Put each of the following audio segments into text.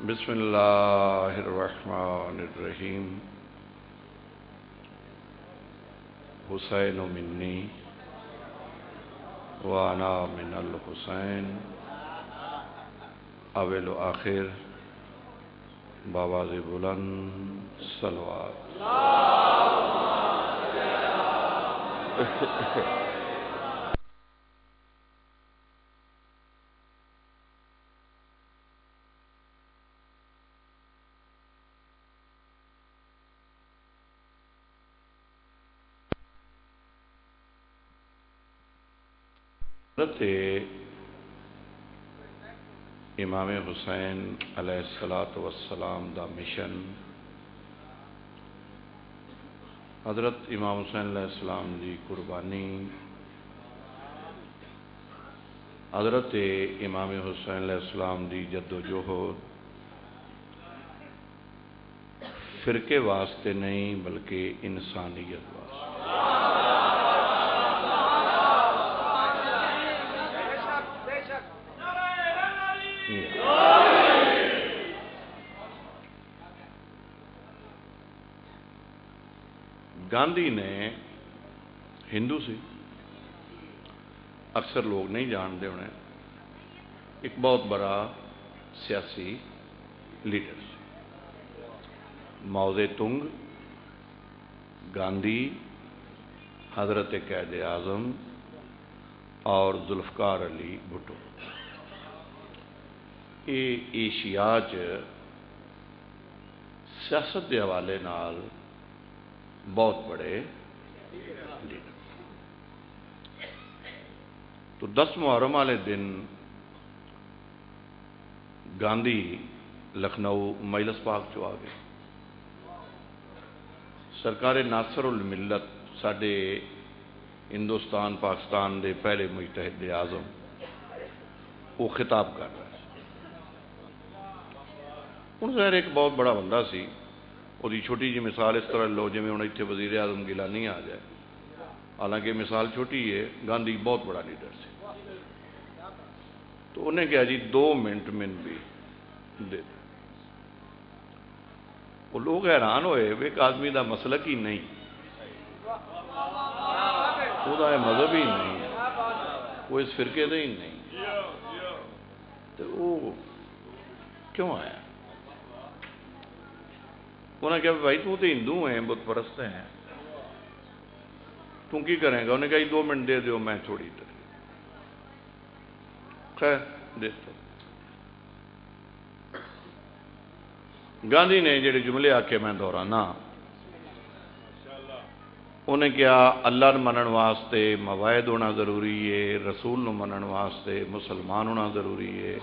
बिस्मिल्लाहिर्रहमानिर्रहीम हुसैन मिन्नी वाना मिनल हुसैन अवेल आखिर बाबाज बुलंद सलवार हज़रत इमाम हुसैन अलैहिस्सलात वसलाम दा मिशन। हज़रत इमाम हुसैन अलैहिस्सलाम दी कुर्बानी। हज़रत इमाम हुसैन अलैहिस्सलाम दी जद्दोजहद। फिरके वास्ते नहीं, बल्कि इंसानियत गांधी ने हिंदू सी अक्सर लोग नहीं जानते उन्हें, एक बहुत बड़ा सियासी लीडर, मौजे तुंग, गांधी, हज़रत कैद आज़म और जुल्फकार अली भुट्टो। ये एशिया सियासत के हवाले बहुत बड़े लीडर तो दस मुहर्रम वाले दिन गांधी लखनऊ मजलस पाक चो आ गए। सरकार नासर उल मिलत साढ़े हिंदुस्तान, पाकिस्तान के पहले मुतहद आज़म, वो खिताब कर रहा हूँ। जहर एक बहुत बड़ा बंदा सी ਉਹਦੀ ਛੋਟੀ ਜੀ ਮਿਸਾਲ ਇਸ ਤਰ੍ਹਾਂ ਲਓ ਜਿਵੇਂ ਹੁਣ ਇੱਥੇ ਵਜ਼ੀਰ ਆਜ਼ਮ ਗਿਲਾਨੀ ਆ ਜਾਏ ਹਾਲਾਂਕਿ ਮਿਸਾਲ ਛੋਟੀ ਹੈ ਗਾਂਧੀ ਬਹੁਤ ਬੜਾ ਲੀਡਰ ਸੀ तो उन्हें कहा जी दो मिनट मिन भी दे वो लोग हैरान होए वे एक आदमी का मसलक ही नहीं ਉਹਦਾ ਮਜ਼ਹਬ ਹੀ ਨਹੀਂ ਉਹ ਇਸ ਫਿਰਕੇ ਦਾ ਹੀ ਨਹੀਂ ਤੇ ਉਹ ਕਿਉਂ ਆਇਆ उन्होंने कहा, भाई, तू तो हिंदू है बुत परस्त है। तू की करेगा? उन्हें कहा दो मिनट दे दो मैं छोड़ी तेरे खैर देता गांधी ने जेडे जुमले आखे, मैं दोहराना। उन्हें क्या अल्लाह मनन वास्ते मवायद होना ज़रूरी है, रसूल मनन वास्ते मुसलमान होना ज़रूरी है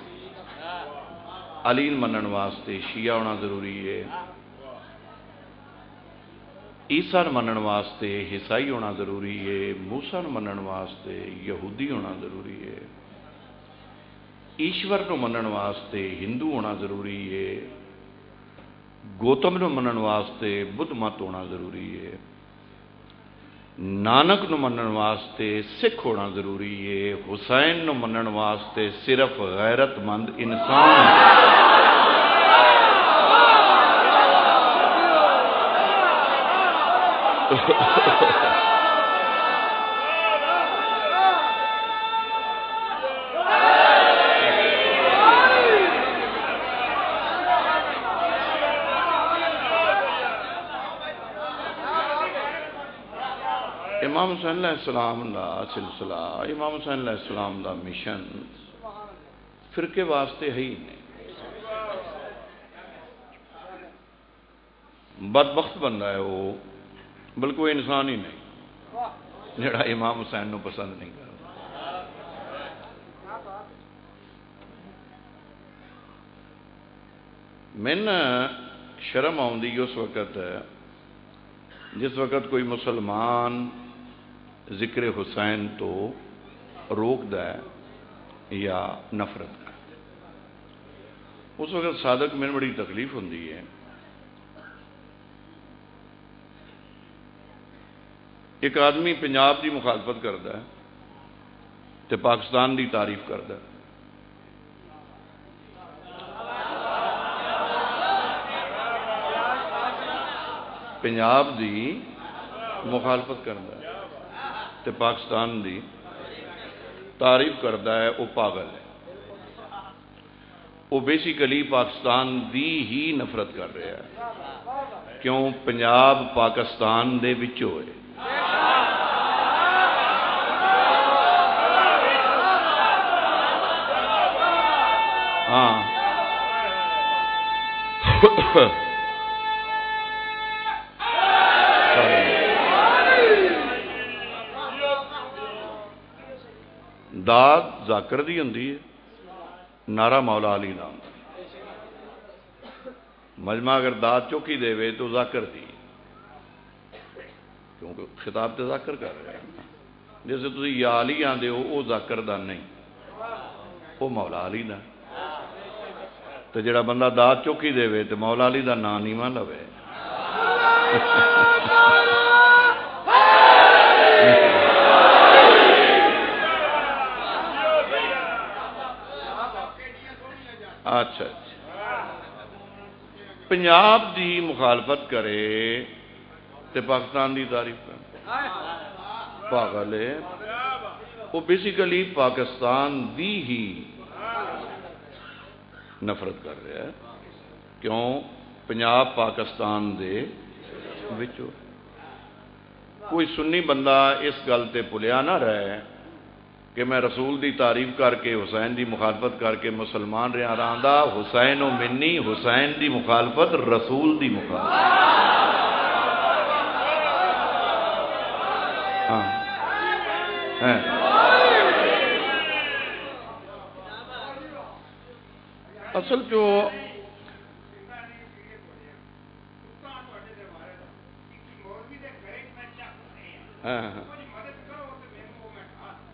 अलीन मनन वास्ते शिया होना ज़रूरी है। ईसा मनन वास्ते ईसाई होना ज़रूरी है मूसा मनन वास्ते यहूदी होना ज़रूरी है ईश्वर को मनन वास्ते हिंदू होना ज़रूरी है गौतम मनन वास्ते बुद्ध मत होना ज़रूरी है नानक मनन वास्ते सिख होना ज़रूरी है हुसैन मनन वास्ते सिर्फ़ गैरतमंद इंसान इमाम हुसैन सलाम का सिलसिला इमाम हुसैन सलाम का मिशन फिरके वास्ते है ही नहीं। बदबख्त बंदा है वो। बल्कि वो इंसान ही नहीं। जड़ा इमाम हुसैन को पसंद नहीं करता मैन शर्म आँदी उस वक़्त, जिस वक़्त कोई मुसलमान ज़िक्र हुसैन तो रोकद है या नफरत कर उस वक़्त सादक मैंने बड़ी तकलीफ़ होंगी है। एक आदमी पंजाब की मुखालफत करता तो पाकिस्तान की तारीफ़ करता पंजाब की मुखालफत करता तो पाकिस्तान की तारीफ़ करता है वो पागल है। वो बेसिकली पाकिस्तान की ही नफरत कर रहा है। क्यों? पंजाब पाकिस्तान के बचों है। ਹਾਂ ਦਾਤ ਜ਼ਾਕਰ ਦੀ ਹੁੰਦੀ ਹੈ ਨਾਰਾ ਮੌਲਾ ਅਲੀ ਦਾ ਹੁੰਦਾ ਮਜਮਾ ਅਗਰ ਦਾਤ ਚੁੱਕੀ ਦੇਵੇ ਤਾਂ ਜ਼ਾਕਰ ਦੀ ਕਿਉਂਕਿ ਖਿਤਾਬ ਤੇ ਜ਼ਾਕਰ ਕਰ ਰਿਹਾ ਹੈ ਜਿਵੇਂ ਤੁਸੀਂ ਯਾ ਅਲੀ ਆਂਦੇ ਹੋ ਉਹ ਜ਼ਾਕਰ ਦਾ ਨਹੀਂ ਉਹ ਮੌਲਾ ਅਲੀ ਦਾ ਤੇ ਜਿਹੜਾ ਬੰਦਾ ਦਾਤ ਚੁੱਕੀ ਦੇਵੇ ਤੇ ਮੌਲਾ ਅਲੀ ਦਾ ਨਾਂ ਨਹੀਂ ਮੰਨ ਲਵੇ ਅੱਛਾ ਪੰਜਾਬ ਦੀ ਮੁਖਾਲਫਤ ਕਰੇ ਤੇ ਪਾਕਿਸਤਾਨ ਦੀ ਤਾਰੀਫ ਕਰੇ ਪਾਗਲ ਹੈ ਉਹ ਬੇਸਿਕਲੀ ਪਾਕਿਸਤਾਨ ਦੀ ਹੀ ਨਫ਼ਰਤ ਕਰ ਰਿਹਾ ਹੈ ਕਿਉਂ ਪੰਜਾਬ ਪਾਕਿਸਤਾਨ ਦੇ ਵਿੱਚੋਂ ਕੋਈ ਸੁੰਨੀ ਬੰਦਾ ਇਸ ਗੱਲ ਤੇ ਭੁਲਿਆ ਨਾ ਰਹੇ ਕਿ ਮੈਂ ਰਸੂਲ ਦੀ ਤਾਰੀਫ ਕਰਕੇ ਹੁਸੈਨ ਦੀ ਮੁਖਾਲਫਤ ਕਰਕੇ ਮੁਸਲਮਾਨ ਰਿਹਾ ਰਾਂਦਾ ਹੁਸੈਨ ਉਹ ਮਿੰਨੀ ਹੁਸੈਨ ਦੀ ਮੁਖਾਲਫਤ ਰਸੂਲ ਦੀ ਮੁਖਾਲਫਤ ਹਾਂ ਹੈ असल जो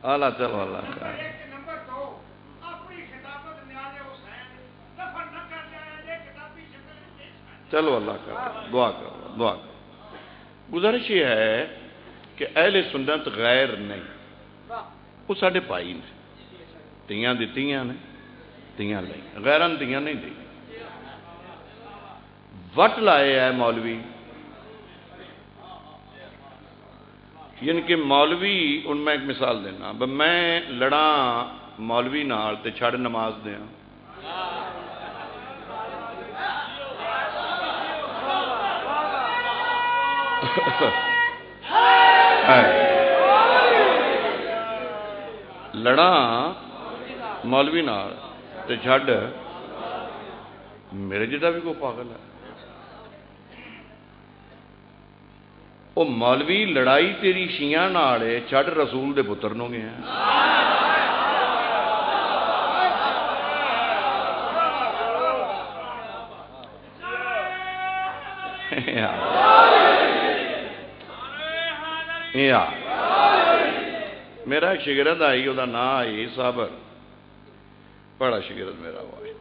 अला चलो अल्लाह चलो अल्लाह का। दुआ करो दुआ करो। गुजारिश यह है कि अहले सुन्नत गैर नहीं, वो साढ़े भाई ने तिया दिती ने। ਧੀਆਂ ਲਈ ਗੈਰਾਂ ਧੀਆਂ ਨਹੀਂ ਦੀ ਵਟ ਲਾਏ ਹੈ ਮੌਲਵੀ ਯਾਨੀ ਕਿ ਮੌਲਵੀ ਹੁਣ ਮੈਂ ਇੱਕ ਮਿਸਾਲ ਦੇਣਾ ਬ ਮੈਂ ਲੜਾਂ ਮੌਲਵੀ ਨਾਲ ਤੇ ਛੱਡ ਨਮਾਜ਼ ਦਿਆਂ ਲੜਾਂ ਮੌਲਵੀ ਨਾਲ ਤੇ ਛੱਡ ਮੇਰੇ ਜਿਹੜਾ ਵੀ ਕੋਈ ਪਾਗਲ ਹੈ ਉਹ ਮੌਲਵੀ ਲੜਾਈ ਤੇਰੀ ਸ਼ੀਆਂ ਨਾਲ ਹੈ ਛੱਡ ਰਸੂਲ ਦੇ ਪੁੱਤਰ ਨੂੰ ਗਿਆ ਯਾ ਮੇਰਾ ਇੱਕ ਸ਼ਿਗਰਦ ਆਈ ਉਹਦਾ ਨਾਂ ਆਈ ਸਾਬਰ बड़ा शिगिरत मेरा है।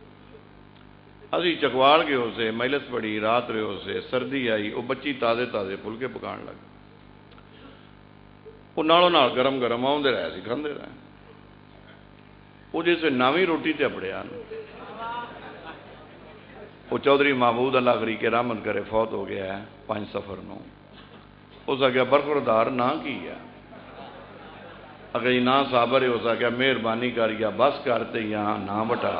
असी चकवाल गए उसे महिलस पड़ी, रात रहे उसे सर्दी आई, वो बच्ची ताजे ताजे फुलके पकान लग वो नालों गरम गरम सी खाते रहे। वो जिस नवी रोटी ते अपड़िया वो चौधरी महमूद अल्लाह करी के रहमत करे, फौत हो गया पाँच सफ़र उस आख्या बरखुरदार ना की है? अगर ना साबर हो सके, मेहरबानी कर गया बस करते यहाँ ना बटा।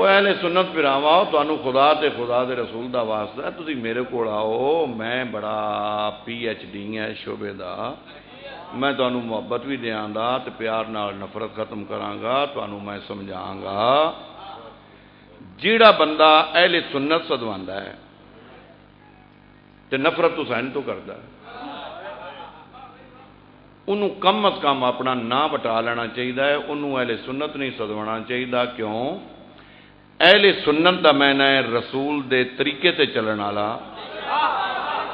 अहले सुनत फिरावा तो खुदा ते खुदा के रसूल का वास्ता है। तुम मेरे को आओ, मैं बड़ा पी एच डी है शोबे का मैं तो मुहब्बत भी देंगा तो प्यार नफरत खत्म करा तो मैं समझागा। ਜਿਹੜਾ ਬੰਦਾ ਅਹਲੇ ਸੁਨਨਤ ਸਦਵਾਉਂਦਾ ਹੈ ਤੇ ਨਫ਼ਰਤ ਹੁਸੈਨ ਤੋਂ ਕਰਦਾ ਹੈ ਉਹਨੂੰ ਕਮ ਅਸ ਕਮ ਆਪਣਾ ਨਾਂ ਵਟਾ ਲੈਣਾ ਚਾਹੀਦਾ ਹੈ ਉਹਨੂੰ ਅਹਲੇ ਸੁਨਨਤ ਨਹੀਂ ਸਦਵਾਉਣਾ ਚਾਹੀਦਾ ਕਿਉਂ ਅਹਲੇ ਸੁਨਨਤ ਦਾ ਮੈਨਾ ਹੈ ਰਸੂਲ ਦੇ ਤਰੀਕੇ ਤੇ ਚੱਲਣ ਵਾਲਾ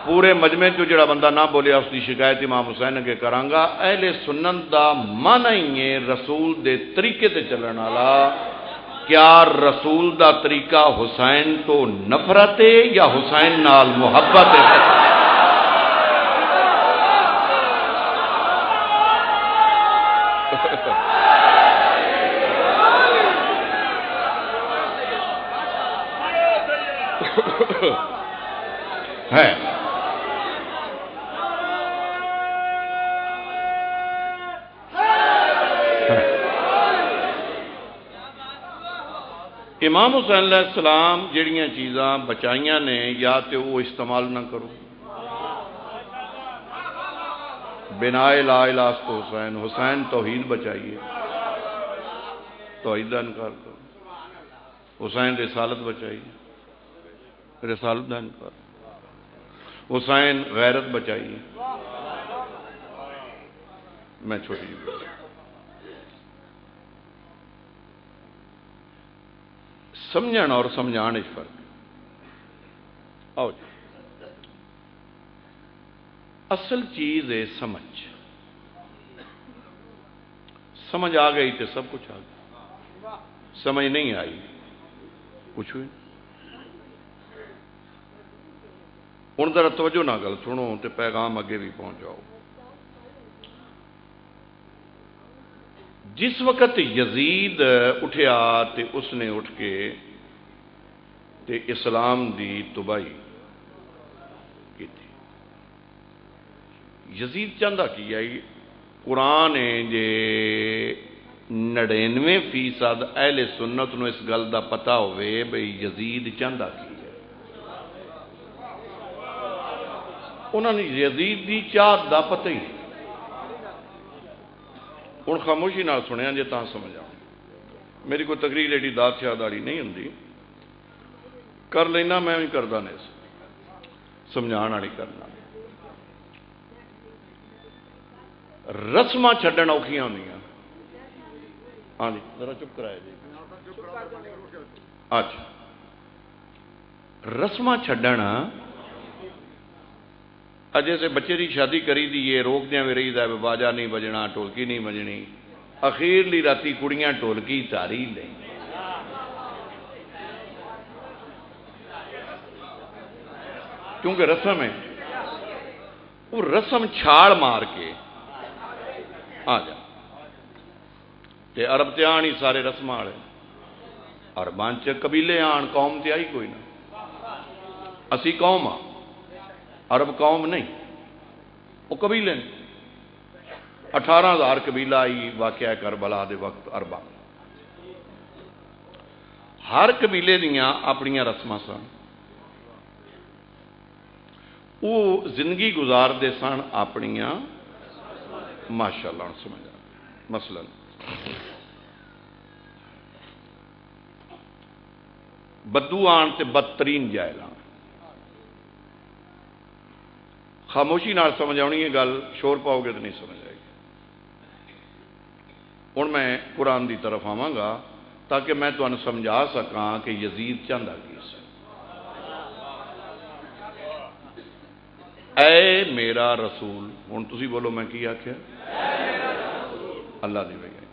ਪੂਰੇ ਮਜਮੇ ਚੋਂ ਜਿਹੜਾ ਬੰਦਾ ਨਾ ਬੋਲਿਆ ਉਸ ਦੀ ਸ਼ਿਕਾਇਤ ਇਮਾਮ ਹੁਸੈਨ ਅੱਗੇ ਕਰਾਂਗਾ ਅਹਲੇ ਸੁਨਨਤ ਦਾ ਮਨ ਹੀ ਹੈ ਰਸੂਲ ਦੇ ਤਰੀਕੇ ਤੇ ਚੱਲਣ ਵਾਲਾ क्या रसूल का तरीका हुसैन तो नफरत है या हुसैन नाल मुहब्बत है? है। इमाम हुसैन सलाम चीज़ा बचाइया ने, या तो वो इस्तेमाल ना करो। बिनाए ला इलास तो हुसैन हुसैन तोहीद बचाइए। तोहीद का इनकार करो। हुसैन रिसालत बचाइए। रिसालत का इनकार। हुसैन गैरत बचाइए। मैं छोटी जी समझण और समझाने फ़र्क आओ जी असल चीज़ है समझ समझ आ गई तो सब कुछ आ गया समझ नहीं आई कुछ भी हूँ जरा तवजो ना गल सुनो तो पैगाम अगे भी पहुँच जिस वक्त यजीद उठया तो उसने उठ के ते इस्लाम की तबाही की यजीद चाहता की आई? कुरान है जे नड़िनवे फ़ीसद अहले सुन्नत न इस गल का पता हो यजीद चाहता की है उन्होंने यजीद की चाहत का पता ही हूँ। खामोशी ना सुनिया जे ता समझ आ मेरी कोई तकरीर एडी दाद शाहदारी नहीं होंगी कर लेना मैं भी करता नहीं समझा वाली करना रस्म छड़न औखिया होंगे हाँ जी जरा चुप कराया जी अच्छा रस्म छड़न अजे से बच्चे की शादी करी दी है रोकद भी रही बाजा नहीं बजना ढोलकी नहीं बजनी अखीरली राती कुड़ियाँ ढोलकी तारी ले क्योंकि रस्म है वो रस्म छाल मार के आ जा ते अरब ते आन ही सारे रस्म वाले अरबां च कबीले आन कौम ते आई कोई ना असी कौम हाँ अरब कौम नहीं, वो कबीले ने अठारह हज़ार कबीला आई वाकया करबला के वक्त अरबा। हर कबीले दपनिया रस्म सन। वो ज़िंदगी गुजारते सन अपनिया माशाला समझ, मसलन। बदू आन से बदतरीन जायल। खामोशी समझ आनी है, गल शोर पाओगे तो नहीं समझ आएगी। हूँ मैं कुरान की तरफ़ आवागा, ताकि मैं तुम्हें समझा सका कि यजीद चाहता की ऐ मेरा रसूल हूँ तुम बोलो मैं की आख्या? अल्लाह वजह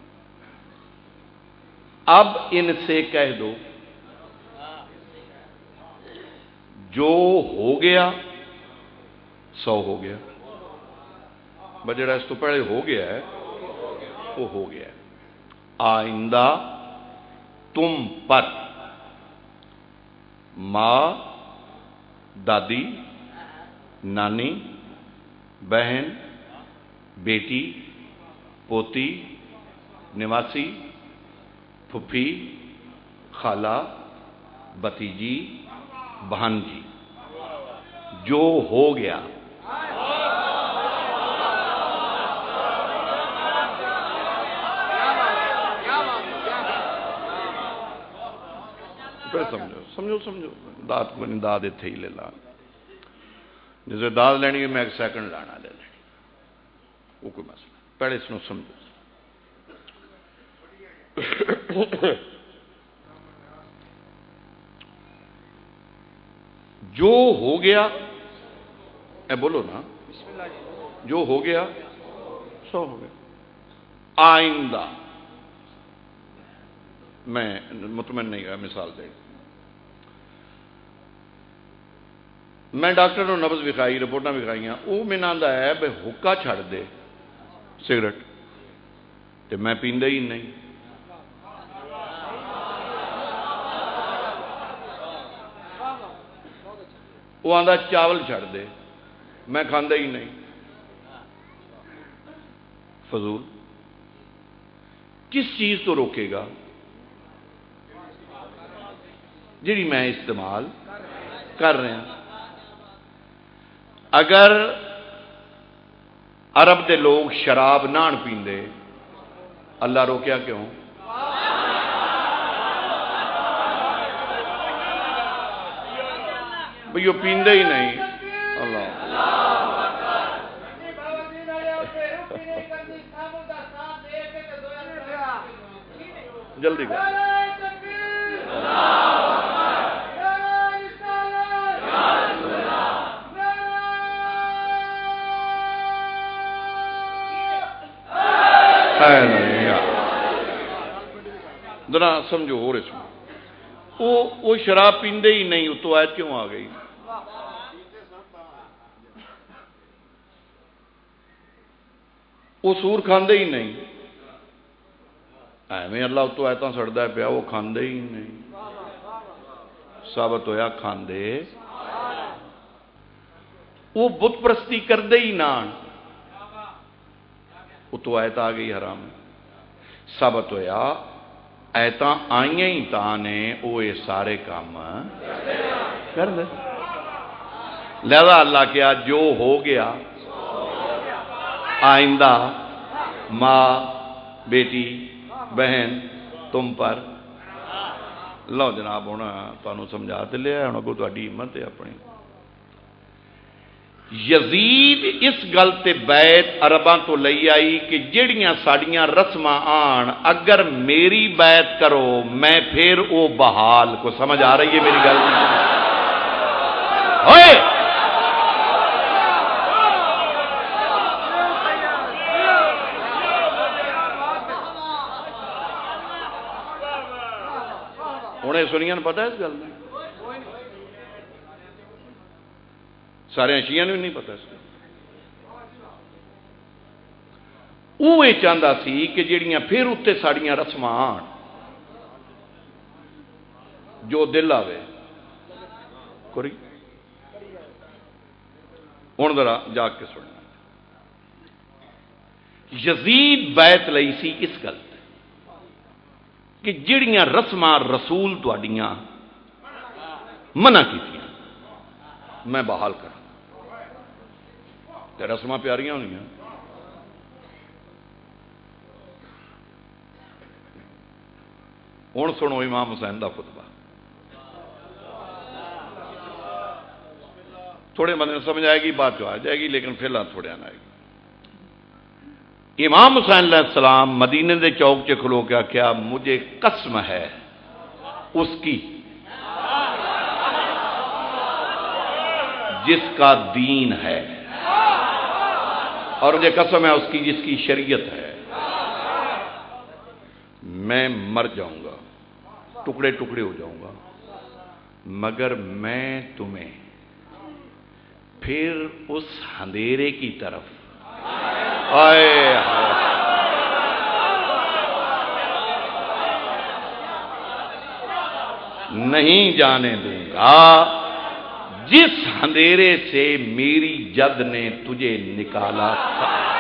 अब इनसे कह दो, जो हो गया सौ हो गया। बस जरा इस तो पहले हो गया है। वो हो गया आइंदा तुम पर माँ, दादी, नानी, बहन, बेटी, पोती, निवासी, फुफी, खाला, भतीजी भानजी जो हो गया समझो समझो समझो। दात को नहीं दाद इतने ही ले ला। जिसे दाद लैनी है, मैं एक सैकंड लाना ले लेनी। वो कोई मसला पहले इसको समझो। जो हो गया, ए, बोलो ना। जो हो गया, सो हो गया। आइंदा। मैं, मुतमन नहीं गया मिसाल दे। मैं डॉक्टर को नबज विखाई रिपोर्टा विखाई वो मैंने आंदा है भाई हुक्का छड़ दे सिगरट तो मैं पींदा ही नहीं वो आंदा चावल छड़ दे मैं खांदा ही नहीं फजूल किस चीज तो रोकेगा ਜਿਹੜੀ ਮੈਂ ਇਸਤੇਮਾਲ ਕਰ ਰਿਹਾ ਅਗਰ ਅਰਬ ਦੇ ਲੋਕ ਸ਼ਰਾਬ ਨਾਣ ਪੀਂਦੇ ਅੱਲਾ ਰੋਕਿਆ ਕਿਉਂ ਬਈ ਉਹ ਪੀਂਦੇ ਹੀ ਨਹੀਂ ਅੱਲਾ ਜਲਦੀ ਕਰ ਹੈ ਨਹੀਂ ਯਾਰ ਜਰਾ ਸਮਝੋ ਹੋਰ ਇਸ ਨੂੰ ਉਹ ਉਹ ਸ਼ਰਾਬ ਪੀਂਦੇ ਹੀ ਨਹੀਂ ਉਤੋਂ ਆਇਤ ਕਿਉਂ ਆ ਗਈ ਉਹ ਸੂਰ ਖਾਂਦੇ ਹੀ ਨਹੀਂ ਐਵੇਂ ਅੱਲਾ ਉਤੋਂ ਆਇਤਾਂ ਛੱਡਦਾ ਪਿਆ ਉਹ ਖਾਂਦੇ ਹੀ ਨਹੀਂ ਸਾਬਤ ਹੋਇਆ ਖਾਂਦੇ ਉਹ ਬੁੱਤ ਪ੍ਰਸਤੀ ਕਰਦੇ ਹੀ ਨਾ वो तो आयत आ गई हराम। सब तोया ऐता आइया ही ता वो ये सारे काम। कर ले लिहाजा अल्लाह क्या जो हो गया। आइंदा, माँ, बेटी, बहन, तुम पर। लो जनाब हूँ तू समझा तो लिया हूँ अगो थी हिम्मत है अपनी। यजीद इस गलते बैत अरबा तो ले आई कि जड़िया साड़िया रस्म आन अगर मेरी बैत करो, मैं फिर वो बहाल। को समझ आ रही है मेरी गल? सुनिया पता इस गल में ਗੱਲ ਦਾ ਸਾਰਿਆਂ ਸ਼ੀਆਂ ਨੂੰ ਨਹੀਂ ਪਤਾ ਇਸ ਗੱਲ ਉਹ ਇਹ ਚਾਹੁੰਦਾ ਸੀ ਕਿ ਜਿਹੜੀਆਂ ਫਿਰ ਉੱਤੇ ਸਾਡੀਆਂ ਰਸਮਾਂ ਆਣ ਜੋ ਦਿਲ ਆਵੇ ਕਰੀ ਹੁਣ ਜ਼ਰਾ ਜਾ ਕੇ ਸੁਣਨਾ ਯਜ਼ੀਦ ਬੈਤ ਲਈ ਸੀ ਇਸ ਗੱਲ ਤੇ ਕਿ ਜਿਹੜੀਆਂ ਰਸਮਾਂ ਰਸੂਲ ਤੁਹਾਡੀਆਂ ਮਨਾ ਕੀਤੀਆਂ ਮੈਂ ਬਹਾਲ ਕਰਾਂ ਤੇ ਰਸਮਾਂ ਪਿਆਰੀਆਂ ਹੋਣੀਆਂ ਹੁਣ ਸੁਣੋ ਇਮਾਮ ਹੁਸੈਨ ਦਾ ਖੁਤਬਾ थोड़े बंदे समझ आएगी बात जो आ जाएगी लेकिन फिलहाल थोड़े आना आएगी इमाम हुसैन सलाम मदीने के चौक च खलो के आख्या मुझे कसम है उसकी जिसका दीन है और मुझे कसम है, उसकी जिसकी शरीयत है, मैं मर जाऊँगा टुकड़े टुकड़े हो जाऊँगा, मगर मैं तुम्हें फिर उस अंधेरे की तरफ़ आए। नहीं जाने दूँगा जिस अंधेरे से मेरी जद ने तुझे निकाला था।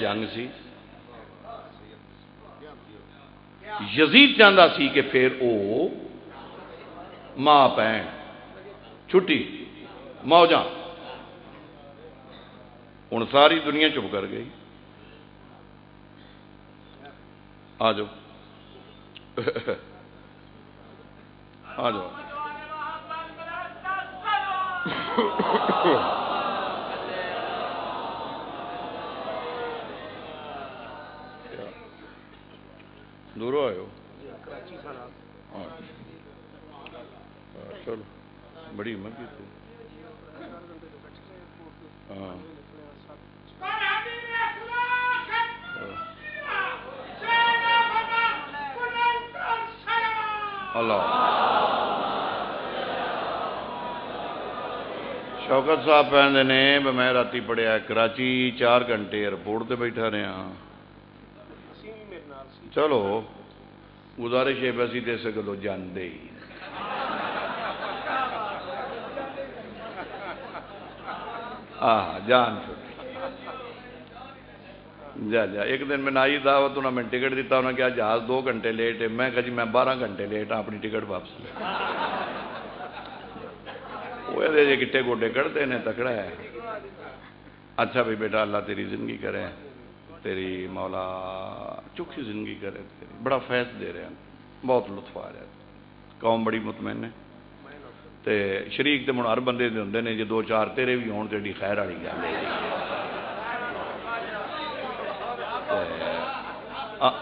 जंग सी। यजीद चाहता सी कि फिर वो माँ भैन छुट्टी, मौजा। हूँ सारी दुनिया चुप कर गई। आ जाओ। आ जाओ। दूर आए चलो बड़ी मर्ज़ी थी हाँ अल्लाह शौकत साहब कहते ने, मैं राती पढ़िया कराची चार घंटे एयरपोर्ट से बैठा रहा. चलो, गुजारिश है तो इस गलो जानते ही। आह, जान छुट्टी जा जा। एक दिन मैंने आई दावत, उन्होंने मैंने टिकट दिता, उन्होंने कहा, जहाज़ दो घंटे लेट है। मैं कहा, जी, मैं बारह घंटे लेट हाँ अपनी टिकट वापस ले वो गिट्टे गोडे कड़ते ने तकड़ा है। अच्छा भाई बेटा, अल्लाह तेरी ज़िंदगी करे, तेरी मौला चुखी ज़िंदगी करे, तेरी। बड़ा फैस दे रहे हैं। बहुत लुत्फ आ रहा कौम बड़ी मुतमैन है। तो शरीक तो मुड़ हर बंदे होंगे ने, जो दो चार तेरे भी होने खैर वाली गल है।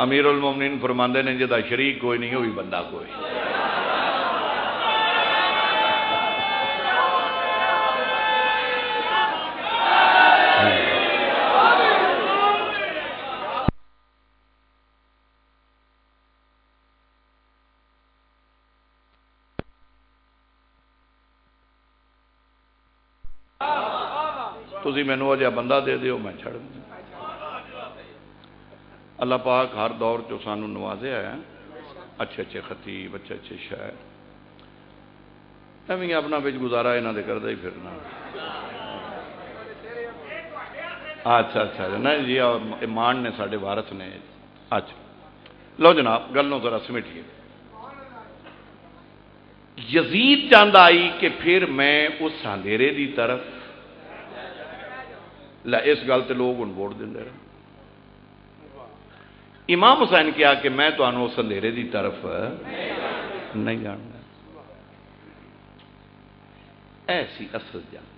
अमीर उल मोमिन फरमाते ने जेदा शरीक कोई नहीं वही बंदा कोई तुम मैनू अजा बंदा दे दो मैं छड़ अल्लाह पाक हर दौर चो सानू नवाजे है, अच्छे अच्छे खतीब, अच्छे अच्छे शायर एवं अपना बिच गुजारा इन्हों करता ही फिरना। अच्छा अच्छा नहीं जी मान ने साढ़े वारस ने। अच्छा। लो जनाब गलों जरा समेटिए। यजीद चाहता आई कि फिर मैं उस अंधेरे की तरफ़। लै, इस गल तो लोग हूँ वोट देंगे इमाम हुसैन क्या कि मैं तो उस अंधेरे की तरफ़ नहीं जानना ऐसी असल जंग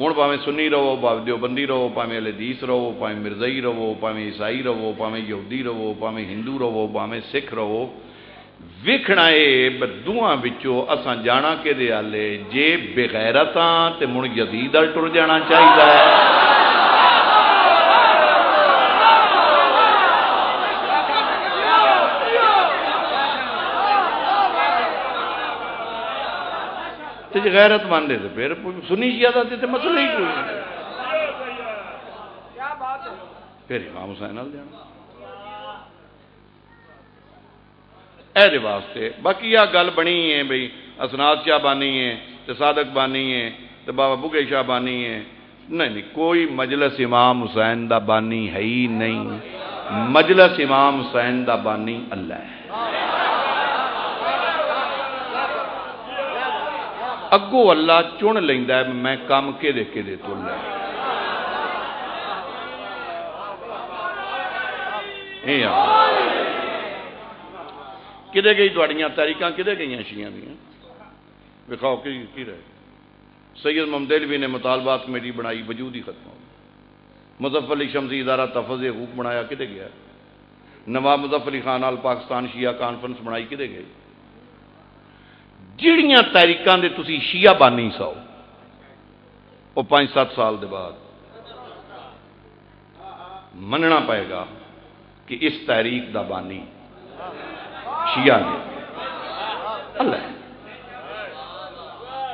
हूँ भावें सुनी रहो भावे देवबंदी रहो भावें अलदीस रहो भावें मिर्जई रहो भावें ईसाई रहो भावें यहूदी रहो भावें हिंदू रहो भावें सिख रहो वेखना है दुआ बिचों असा जाना कि जे बेगैरत हाँ। तो मुड़ यजीद टुर जाना चाहिए तो जो गैरतमंद है तो फिर सुनी ज़्यादा तो मसला ही? कोई फिर इमाम हुसैन जाना। ए वास्ते बाकी यह गल बनी है बई असनाद शाह बानी है तो सादक बानी है तो बाबा बुगे शाह बानी है। नहीं नहीं कोई मजलस इमाम हुसैन का बानी है ही नहीं। मजलस इमाम हुसैन का बानी अल्लाह है। अगो अल्लाह चुन लेंदा मैं कम कि कि तो लै। कि गई थोड़िया तारीख कि गई शिया दिखाओ कि, कि रहे सैयद ममदेलवी ने मुतालबात कमेटी बनाई वजूद ही खत्म हो मुजफ अली शमसी इदारा तफज हकूक बनाया कि गया? नवाब मुजफ्फर अली खान आल पाकिस्तान शिया कॉन्फ्रेंस बनाई कि गई? ਜਿਹੜੀਆਂ ਤਾਰੀਕਾਂ ਦੇ ਤੁਸੀਂ ਸ਼ੀਆ ਬਾਨੀ ਸੋ ਉਹ 5-7 ਸਾਲ ਦੇ ਬਾਅਦ ਮੰਨਣਾ ਪਏਗਾ ਕਿ ਇਸ ਤਾਰੀਖ ਦਾ ਬਾਨੀ ਸ਼ੀਆ ਨੇ ਅੱਲਾਹ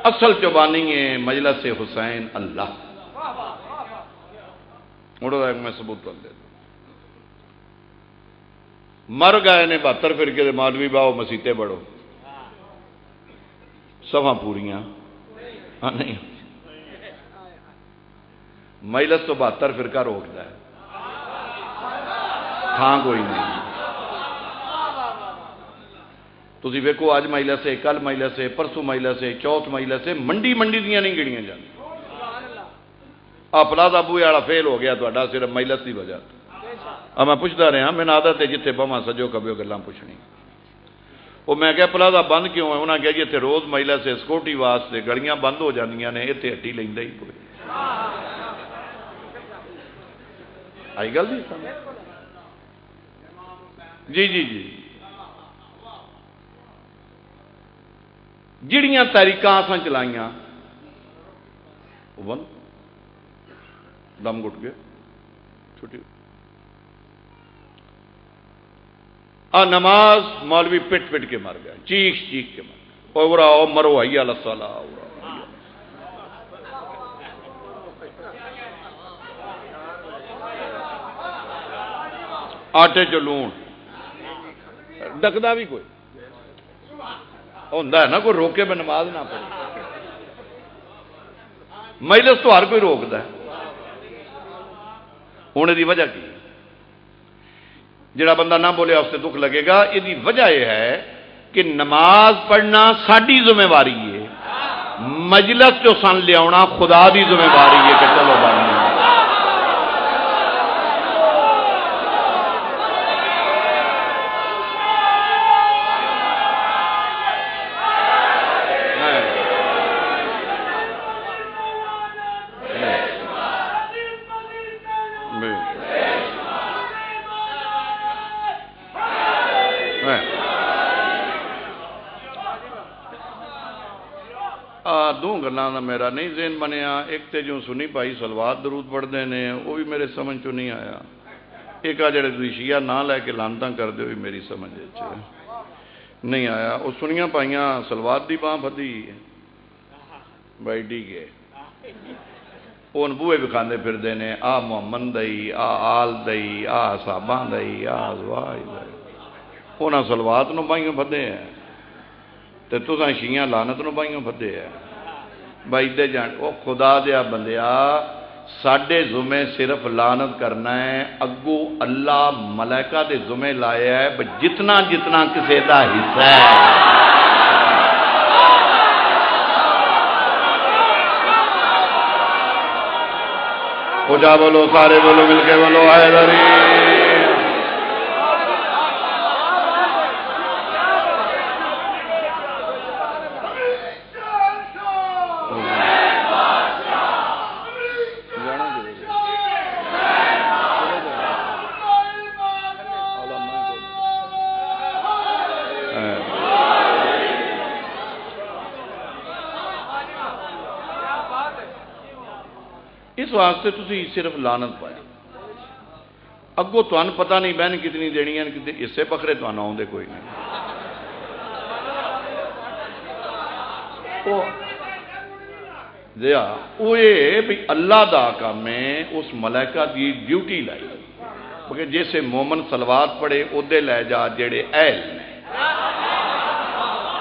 असल चो बानी है मजलस हुसैन अल्लाह मुड़ो मैं सबूत कर दे मर गए ने बहत्तर फिरके मालवी बाओ मसीते बड़ो सभा पूरिया। हाँ नहीं। मजलस तो बहत्तर फिरका रोकता है। थां कोई नहीं। तुम वेखो अज मजलस है, कल मजलस है, परसों मजलस है, चौथ मजलस है मंडी मंडी दियाँ नहीं गिणिया जा प्लाजा बूहे वाला फेल हो गया तो सिर्फ़ मजलस की वजह मैं पूछता रहा मैंने आदत है जिथे बवा सजो कब्यो वो मैं क्या प्लाजा बंद क्यों है? उन्होंने कहा, जी इतने रोज महिला से सिक्योरिटी वास्ते गलियाँ बंद हो जाए इतने हट्टी लेंदा आई गल जी? जी जी जिड़ियाँ तारीख असा चलाइया बंद। दम घुट गए। छुट्टी। आ नमाज़ मौलवी पिट पिट के मर गया चीख चीख के मर गया आओ मरो हैया लसाला आटे च लून डकदा भी कोई? होंगे ना, कोई रोके मैं नमाज़ ना पढ़ी। मजलिस तो हर कोई रोकता है। हूँ यदी वजह की? जोड़ा बंदा ना बोलिया उससे दुख लगेगा। यदी वजह यह है कि नमाज़ पढ़ना साड़ी जिम्मेवारी है। मजलस चो सन लिया खुदा की जिम्मेवारी है कि चलो का मेरा नहीं जेन बनया एक तो जो सुनी भाई सलवार दरूद पढ़ते हैं वह भी मेरे समझ चो नहीं आया। एक आ जड़े शिया ना लैके लानत करते हो मेरी समझ नहीं आया। वो सुनिया पाइया, सलवार की बांह फदी बाई डी के उन बूहे विखाते फिरते हैं आ मुहम्मद दई, आ आल दई, आ साबा दई, आ जवाज दई। उन्हें सलवात न बाइयों फदे है तो तुसा शीया लानत न बाइयों फदे है बजते जान वो खुदा दिया बंदिया साढ़े जुमे सिर्फ़ लानत करना है अगू अल्लाह मलैका के जुमे लाया है जितना जितना किसी का हिस्सा है पूजा बोलो सारे बोलो मिलके बोलो आए दरी वास्ते सिर्फ़ लानत पाया अगो तुम पता नहीं बहन कितनी देनी है कि इसे बखरे तुम आते कोई नहीं अल्लाह का काम है उस मलैका की ड्यूटी लाई क्योंकि जिसे मोमन सलवार पड़े उदे लै जा जेड़े ऐल ने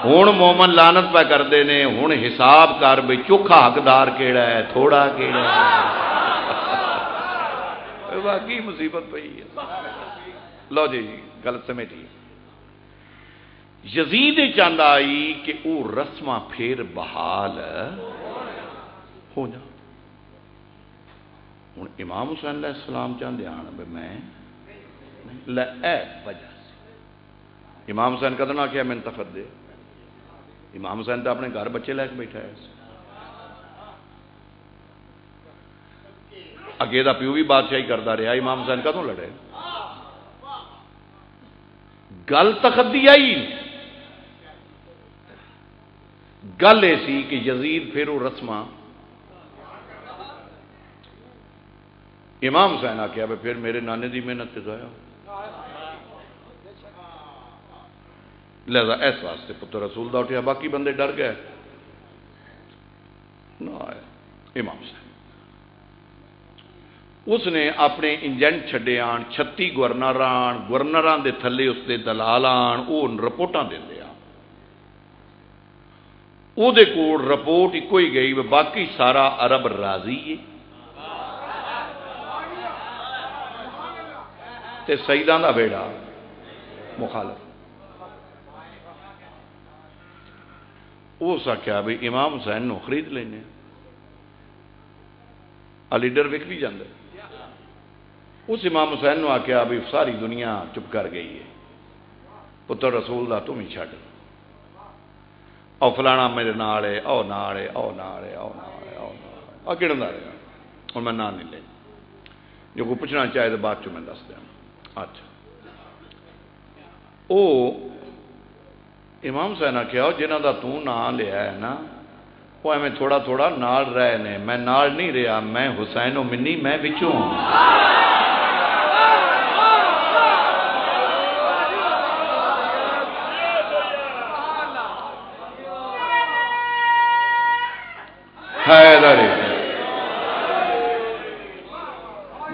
हूँ मोमन लानत पै करते हैं हूँ हिसाब कर भी चोखा हकदार केड़ा है थोड़ा केड़ा है बाकी मुसीबत पई है। लो जी गल समेटी यजीद चाहता आई कि वह रस्म फिर बहाल हो जा। हूँ इमाम हुसैन सलाम चाहते आन मैं वजह इमाम हुसैन कदम आख्या मैंने तखत दे। इमाम हुसैन तो अपने घर बच्चे लैके बैठा है। अगे का प्यो भी बादशाही करता रहा, इमाम हुसैन कदों लड़े? गल तखदी आई। गल यह कि यजीद फिर रस्म। इमाम हुसैन आख्या फिर मेरे नाने की मेहनत जाया। लिहाजा इस वास्ते पुत्र रसूल का उठा बाकी बंदे डर गए। ना, इमाम उसने अपने इंजेंट छे आन, छत्ती गवर्नर आन, गवर्नर के थले उसके दलाल आन वो रिपोर्ट देंगे वो रिपोर्ट इको ही गई बाकी सारा अरब राज़ी है। सईदा का बेड़ा, मुखालफ। उस आख्या भी इमाम हुसैन खरीद लेने लीडर विक भी जाता उस इमाम हुसैन आख्या भी सारी दुनिया चुप कर गई है। पुत्र रसूल का तुम ही छड़ और फलाना मेरे नाल है औ नाल है औ नाल है औ नाल है औ नाल आ गिणदा रहा हूँ मैं ना नहीं ले। जो कोई पूछना चाहे तो बाद चो मैं दस दिया अच्छा। वो इमाम हुसैन आख्या जिन्हों का तू ना लिया है ना वो एवं थोड़ा थोड़ा नाल रहे ने। मैं नाल नहीं रहा, मैं हुसैन मिनी मैं बिचों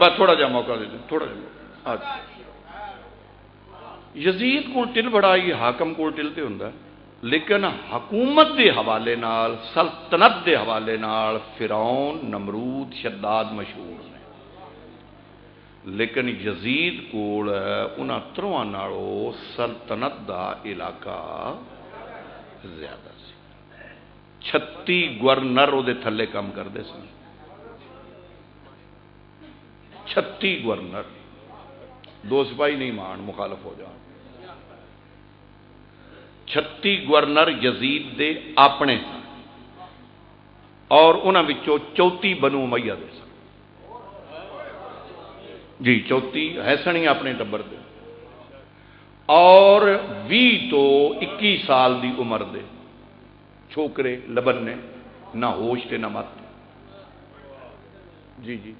बस थोड़ा जा मौका दे थोड़ा जा अच्छा यजीद को टिल ही हाकम को टिल तो होंगे लेकिन हकूमत के हवाले सल्तनत के हवाले फिरौन, नमरूद, शद्दाद मशहूर ने। लेकिन यजीद कोल उन्होंने त्रों नालों सल्तनत का इलाका ज़्यादा सी। छत्ती गवर्नर वो थले काम करते सन। छत्ती गवर्नर दो सिपाही नहीं मान मुखालफ हो जाए छत्ती गवर्नर यजीद दे अपने और उन्होंने चौथी बनू मैया दे जी चौथी हैसनी अपने टब्बर दे और भी तो इक्की साल की उम्र दे छोकरे लबन ने ना होश के ना मत जी जी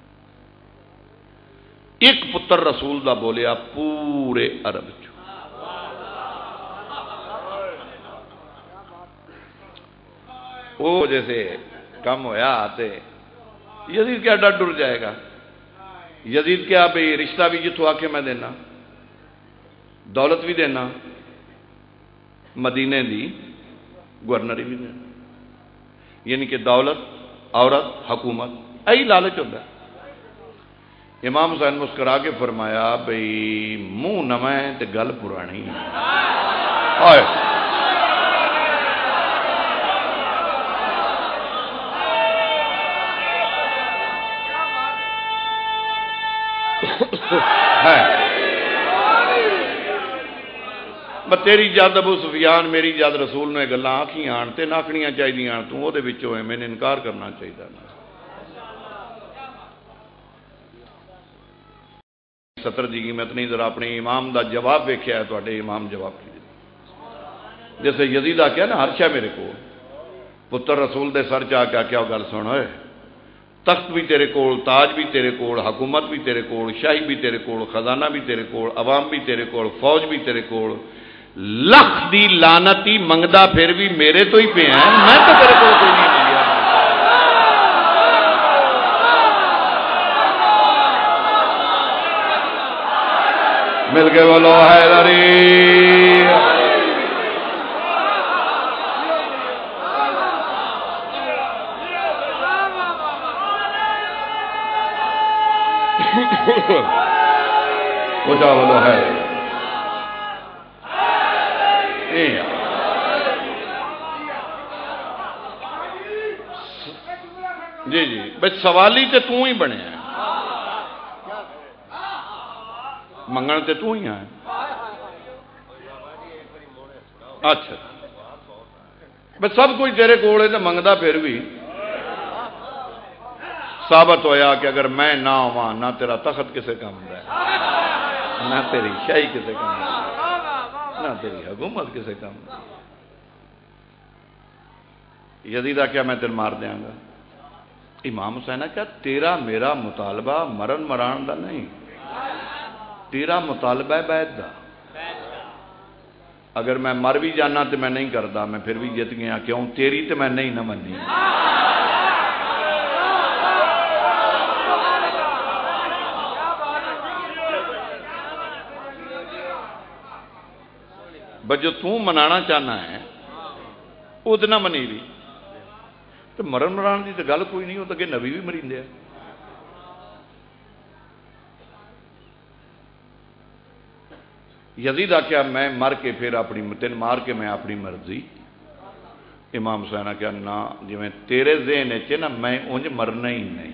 एक पुत्र रसूल का बोलिया, पूरे अरब च। वो जैसे कम होया आते यदि क्या डर डुर जाएगा। यजीद क्या भाई रिश्ता भी जितों आके मैं देना, दौलत भी देना, मदीने की गवर्नरी भी देना। यानी कि दौलत, औरत, हुकूमत यही लालच होता इमाम हुसैन मुस्करा के फरमाया बई मुँह है तो गल पुरानी है। तेरी जद अबू सुफियान, मेरी जद रसूल ने गल आखी आन नाखनिया चाहिए तू वो मैंने इनकार करना चाहिए सत्र की कीमत नहीं जरा अपने इमाम का जवाब वेख्या है इमाम जवाब जैसे यजीद आख्या ना हर्षा मेरे को पुत्र रसूल के सर च आके आख्या गल सुन होए तख्त भी तेरे को ताज भी तेरे को हकूमत भी तेरे को शाही भी तेरे को खजाना भी तेरे को अवाम भी तेरे को फौज भी तेरे को लख दी लानती मंगदा फिर भी मेरे तो ही पे है। मैं तो तेरे को मिल के बोलो हैदरी ऊँचा बोलो है जी जी। बस सवाली तो तू ही बने मंगण तो तू ही है। अच्छा। बस सब कुछ तेरे कोल तो मंगता फिर भी। साबित होया कि अगर मैं ना आवा, ना तेरा तखत किसे काम है। ना तेरी शाही किसे काम ना तेरी हुकूमत किसे काम यदीदा क्या मैं तेन मार देंगा इमाम हुसैन क्या तेरा मेरा मुतालबा मरण मरान का नहीं। तेरा मुतालबा है बैद का अगर मैं मर भी जाना तो मैं नहीं करता मैं फिर भी जित गया, क्यों? तेरी तो मैं नहीं ना मनी बस जो तू मना चाहना है वो तो ना मनी भी तो मरण मरान की तो गल कोई नहीं तो अगे नवी भी मरींदे यजीद आख्या, मैं मर के फिर अपनी तेन मार के मैं अपनी मर्ज़ी। इमाम हुसैन आख्या, ना जिमें तेरे जेन च ना, मैं उंज मरना ही नहीं।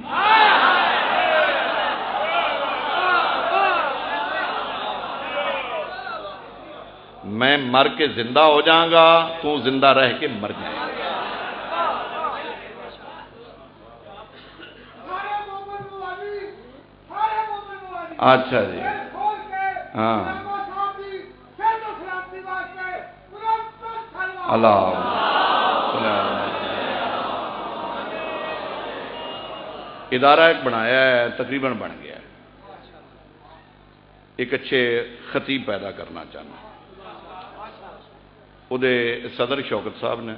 मैं मर के ज़िंदा हो जाऊँगा, तू ज़िंदा रह के मर जाएगा। अच्छा जी। हाँ। अल्लाह इदारा एक बनाया है तकरीबन बन गया एक अच्छे खतीब पैदा करना चाहना ਉਹਦੇ सदर शौकत साहब ने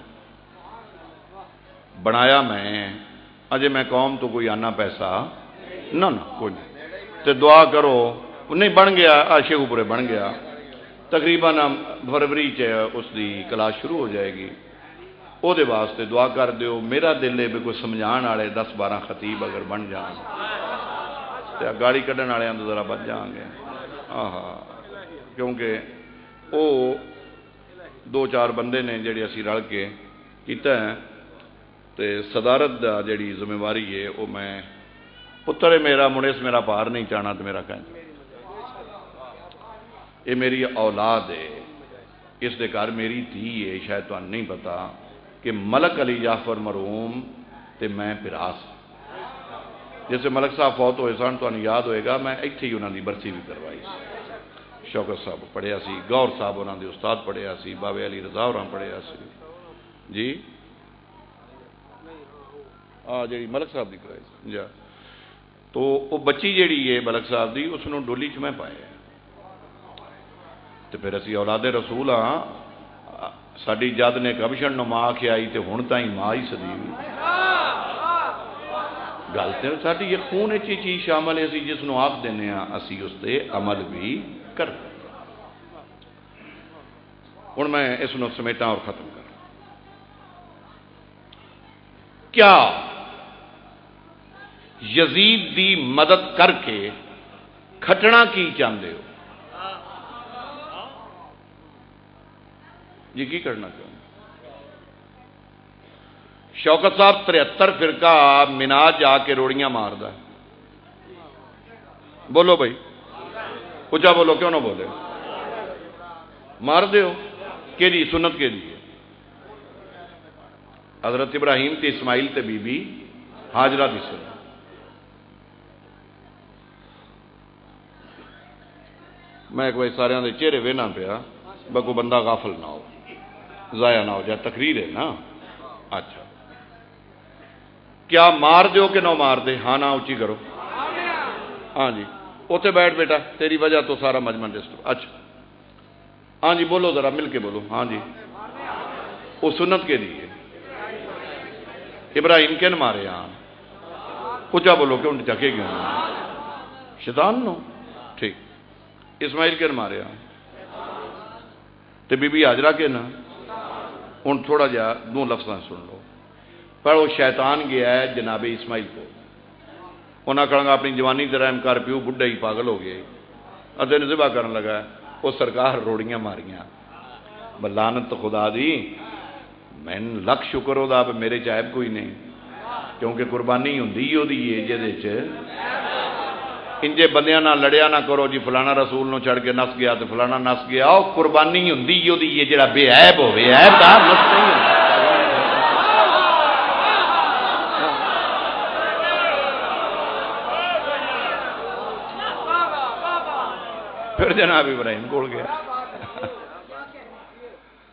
बनाया मैं अजे मैं कौम तो कोई आना पैसा ना ना कोई नहीं तो दुआ करो नहीं बन गया आशेखपुरे ਤਕਰੀਬਨ ਫਰਵਰੀ 'ਚ ਉਸ ਦੀ ਕਲਾਸ ਸ਼ੁਰੂ ਹੋ ਜਾਏਗੀ ਉਹਦੇ ਵਾਸਤੇ ਦੁਆ ਕਰ ਦਿਓ ਮੇਰਾ ਦਿਲ ਹੈ ਵੀ ਕੋਈ ਸਮਝਾਣ ਵਾਲੇ 10 12 ਖਤੀਬ ਅਗਰ ਬਣ ਜਾਣ ਤੇ ਗਾਲੀ ਕੱਢਣ ਵਾਲਿਆਂ ਤੋਂ ਜ਼ਰਾ ਬਚ ਜਾਾਂਗੇ ਆਹਾ ਕਿਉਂਕਿ ਉਹ ਦੋ ਚਾਰ ਬੰਦੇ ਨੇ ਜਿਹੜੇ ਅਸੀਂ ਰਲ ਕੇ ਕੀਤਾ ਹੈ ਤੇ ਸਦਾਰਤ ਦਾ ਜਿਹੜੀ ਜ਼ਿੰਮੇਵਾਰੀ ਹੈ ਉਹ ਮੈਂ ਪੁੱਤਰ ਮੇਰਾ ਮੁੰਡੇ ਇਸ ਮੇਰਾ ਭਾਰ ਨਹੀਂ ਚਾਣਾ ਤੇ ਮੇਰਾ ਕਹਿੰਦਾ ये मेरी औलाद है। इसके घर मेरी धी है, शायद तुम नहीं पता कि मलक अली जाफ़र मरूम तो मैं पिरास जैसे मलक साहब फौत होए सन तो याद होएगा, मैं इतने ही उन्होंने बरसी भी करवाई शौकत साहब पढ़िया गौर साहब उन्होंने उस्ताद पढ़िया बाबे अली रजा और पढ़िया जी? हाँ जी मलक साहब की कराई जा। तो वो बच्ची जी है मलक साहब की उसनों डोली च मैं पाया। ਤੇ ਫਿਰ ਅਸੀਂ ਔਲਾਦੇ ਰਸੂਲ ਆ ਸਾਡੀ ਜਦ ਨੇ ਕਬਸ਼ਨ ਨੂੰ ਮਾਂ ਖਿਆਈ ਤੇ ਹੁਣ ਤਾਂ ਹੀ ਮਾਂ ਹੀ ਸਦੀਵੀ ਗੱਲ ਤੇ ਸਾਡੀ ਇਹ ਖੂਨ ਵਿੱਚ ਹੀ ਚੀਜ਼ ਸ਼ਾਮਲ ਹੈ ਅਸੀਂ ਜਿਸ ਨੂੰ ਆਖ ਦਿੰਨੇ ਆ ਅਸੀਂ ਉਸ ਤੇ ਅਮਲ ਵੀ ਕਰਦੇ ਹੁਣ ਮੈਂ ਇਸ ਨੂੰ ਸਮੇਟਾਂ ਔਰ ਖਤਮ ਕਰਾਂ क्या यजीद की मदद करके खटना की चाहते हो जी की करना चाहते शौकत साहब तिहत्तर फिरका मिनाज जाके रोड़ियाँ मारदा बोलो भाई। उचा बोलो, क्यों ना बोले? मार दो के जी सुनत के लिए। हज़रत इब्राहिम ते इस्माइल ते बीबी हाजरा दी सुन मैं एक बार सारे चेहरे वेना पिया बको बंदा गाफल ना हो जाया ना हो जाए, तकरीर है ना? अच्छा। क्या मार दो कि ना मार दे? हाँ ना, उची करो। हाँ जी। उसे बैठ बेटा, तेरी वजह तो सारा मजमन डिस्टर्ब अच्छा। हाँ जी, बोलो जरा, मिल के बोलो। हाँ जी। वो सुन्नत के लिए इब्राहिम किन मारे हाँ उचा बोलो, क्यों चके क्यों? शैतान नो। ठीक। इस्माइल किन मारे हाँ तो बीबी हाजरा के ना? हूँ थोड़ा जहा दो लफ्ज सुन लो। पर वो शैतान गया है जनाबे इस्माइल को। उन्हें कहना अपनी जवानी का रहम कर प्यू, बुढ़ा ही पागल हो गए। अते निजबा कर लगा वो सरकार, रोड़ियाँ मारिया। बलानत खुदा दी। मैं लख शुक्र होदा मेरे च ऐब कोई नहीं क्योंकि कुर्बानी होंगी है इंजे बंदियाँ ना लड़िया ना करो जी, फलाना रसूल नु छड़ के नस गया तो फलाना नस गया वो कुर्बानी होंगी है जिहड़ा बेऐब नहीं होंदा। फिर जनाब इब्राहिम गया।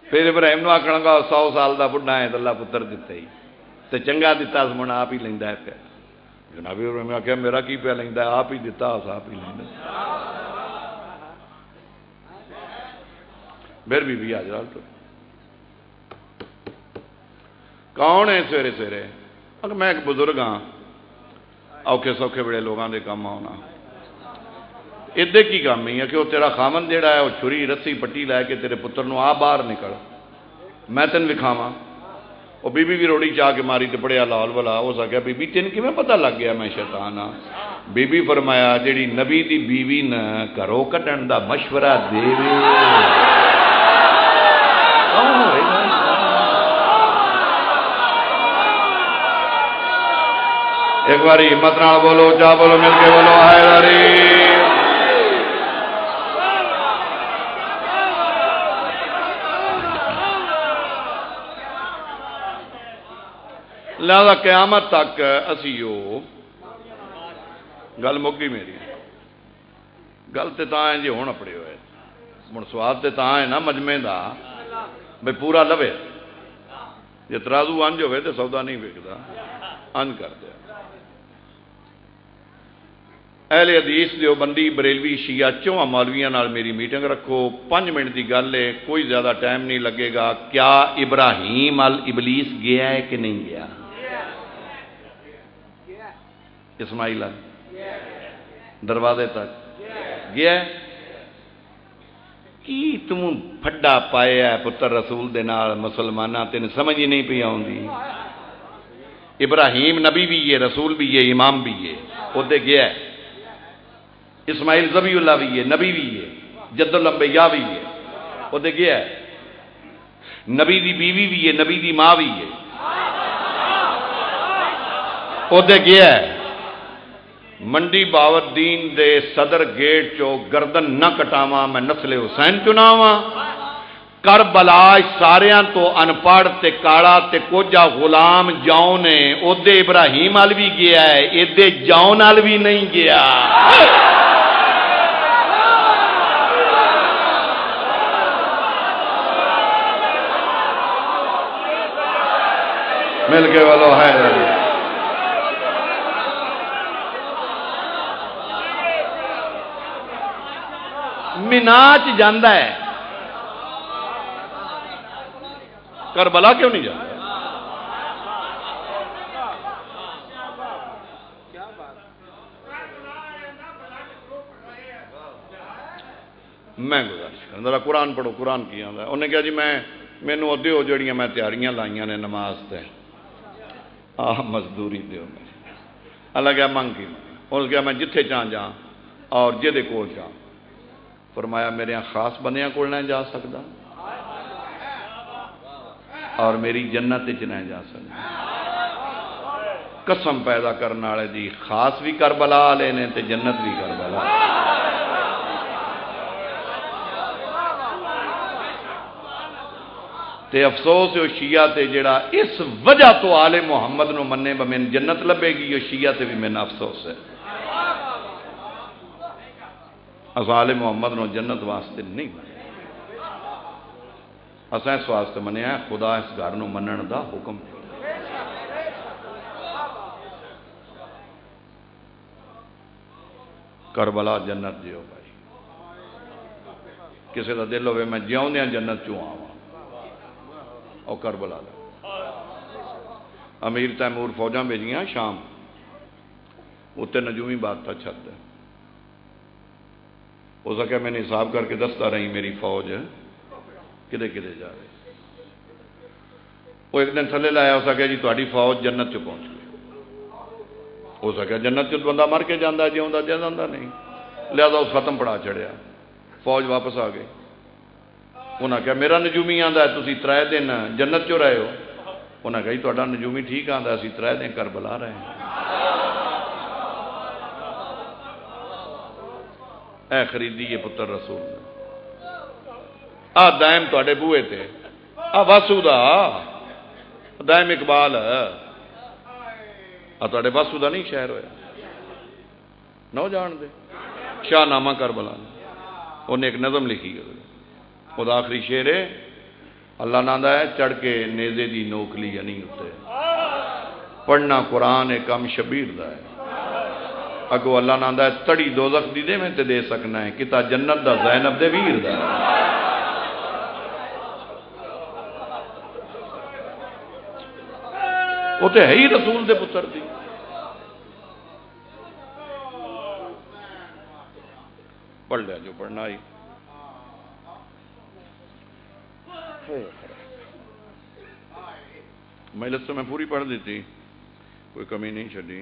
फिर इब्राहिम आखन लगा, सौ साल का बुढ़ा है तला पुत्र दिता ही तो चंगा दिता मुन आप ही लेंदा है पिया जनाब इब्राहिम आख्या मेरा की पिया लेंदा आप ही दिता उस आप ही लेंदा। फिर भी हाजरा तो कौन है सवेरे सवेरे अगर मैं एक बुज़ुर्ग हाँ औखे सौखे बड़े लोगों के काम आना इदे की काम ही है कि वह तेरा खामन जोड़ा है वह छुरी, रस्सी, पट्टी लैके तेरे पुत्र न आ बाहर निकल मैं तेन विखावा वो बीबी भी रोड़ी चाह के मारी तो पढ़िया लाल वाला हो सकिया बीबी, तेन कि पता लग गया मैं शैतान हाँ बीबी फरमाया जी नबी की बीवी न, घरों कटन का मशवरा देवे। एक बार हिम्मत बोलो जा बोलो क्यामत तक असी गल मुक गई मेरी गल तो है जी हूँ अपने हूँ स्वाद तो है ना मजमे का बई पूरा लवे जे तराजू अंज हो सौदा नहीं विकता अंज कर दिया अहले अदीस दियो बंदी बरेलवी शिया चौं मौलविया मेरी मीटिंग रखो पाँच मिनट की गल है कोई ज़्यादा टाइम नहीं लगेगा क्या इब्राहिम अल इबलीस गया है कि नहीं गया इस्माइल दरवाजे तक गया की तू फड्डा पाया पुत्र रसूल दे नाल मुसलमाना तेन समझ ही नहीं पी आती इब्राहिम नबी भी है रसूल भी है इमाम भी है उदे गया इस्माइल जबीउल्ला भी है नबी भी है जद्दुल अंबिया भी है वो क्या है नबी की बीवी भी है नबी की मां भी है ਉਹਦੇ ਗਿਆ ਮੰਡੀ ਬਾਵਰਦੀਨ ਦੇ ਸਦਰ ਗੇਟ ਚੋਂ ਗਰਦਨ ਨਾ ਕਟਾਵਾਂ, ਮੈਂ ਨਸਲੇ ਹੁਸੈਨ ਚੁਣਾਵਾਂ। ਕਰਬਲਾ ਸਾਰਿਆਂ ਤੋਂ ਅਨਪੜ ਤੇ ਕਾਲਾ ਤੇ ਕੋਝਾ ਗੁਲਾਮ ਜਾਉ ਨੇ, ਉਹਦੇ ਇਬਰਾਹੀਮ ਨਾਲ ਵੀ ਗਿਆ ਹੈ, ਇਹਦੇ ਜਾਉ ਨਾਲ ਵੀ ਨਹੀਂ ਗਿਆ। ਮਿਲ ਕੇ ਵਾਲੋ ਹੈ जाता है। करबला क्यों नहीं जाता मैं गुजारिश कर कुरान पढ़ो, कुरान की आता उन्हें कहा जी, मैं मैनू दो जड़ियाँ मैं तैयारियाँ लाइया ने नमाज़ से आह, मजदूरी दो मेरी। अलग मंग की उस गया मैं जिथे चाह जा, और जिदे को चाह फरमाया, मेरे खास बंद को जा सकता और मेरी जन्नत च नहीं जा सकता कसम पैदा करने वाले की खास भी कर बला वाले ने तो जन्नत भी कर बला ते अफसोस है शिया ते जड़ा इस वजह तो आले मुहम्मद न मने मैंने जन्नत लभेगी शिया ते भी मैंने अफसोस है। असाले मुहम्मद नो जन्नत वास्ते नहीं असा इस वास्ते मनिया खुदा इस घर न मन का हुक्म करबला जन्नत जियो भाई। किसी का दिल हो मैं ज्योंद जन्नत चू आवा। और करबला अमीर तैमूर फौजा भेजिया शाम। उत्ते नजूमी बात छत है। हो सके मैंने हिसाब करके दसता रही मेरी फौज। कि जा रही? वो एक दिन थले लाया, हो सके जी थोड़ी फौज जन्नत च पहुँच गई। हो सके जन्नत च बंदा मर के जाता ज़िंदा जाता नहीं। लिहाजा उस खत्म पड़ा चढ़िया फौज वापस आ गई। उन्हें कहा मेरा नजूमी आता तुम त्रै दिन जन्नत चो रहे हो। उन्हें कही नजूमी ठीक आता असं त्रै दिन कर बुला रहे हैं। ए खरीदी है पुत्र रसूल आ दैम थोड़े बूहे ते आ वासू का दैम इकबाल आ थोड़े वासू का नहीं शहर होया नौ जान दे शाहनामा कर बुला उन्हें एक नजम लिखी ਉਹਦਾ ਆਖਰੀ ਸ਼ੇਰ ਹੈ ਅੱਲਾ ਨਾਂਦਾ ਹੈ ਚੜ ਕੇ ਨੇਜ਼ੇ ਦੀ ਨੋਕਲੀ ਨਹੀਂ ਉੱਤੇ ਪੜਨਾ ਕੁਰਾਨ ਹੈ ਕੰਮ ਸ਼ਬੀਰ ਦਾ ਹੈ ਅਗੋ ਅੱਲਾ ਨਾਂਦਾ ਹੈ ਤੜੀ ਦੋਜ਼ਖ ਦੀ ਦੇ ਮੈਂ ਤੇ ਦੇ ਸਕਣਾ ਹੈ ਕਿਤਾ ਜੰਨਤ ਦਾ ਜ਼ੈਨਬ ਦੇ ਵੀਰ ਦਾ ਉਹ ਤੇ ਹੈ ਹੀ ਰਸੂਲ ਦੇ ਪੁੱਤਰ ਦੀ पढ़ लिया जो पढ़ना ही महिलत तो मैं पूरी पढ़ दी थी कोई कमी नहीं छड़ी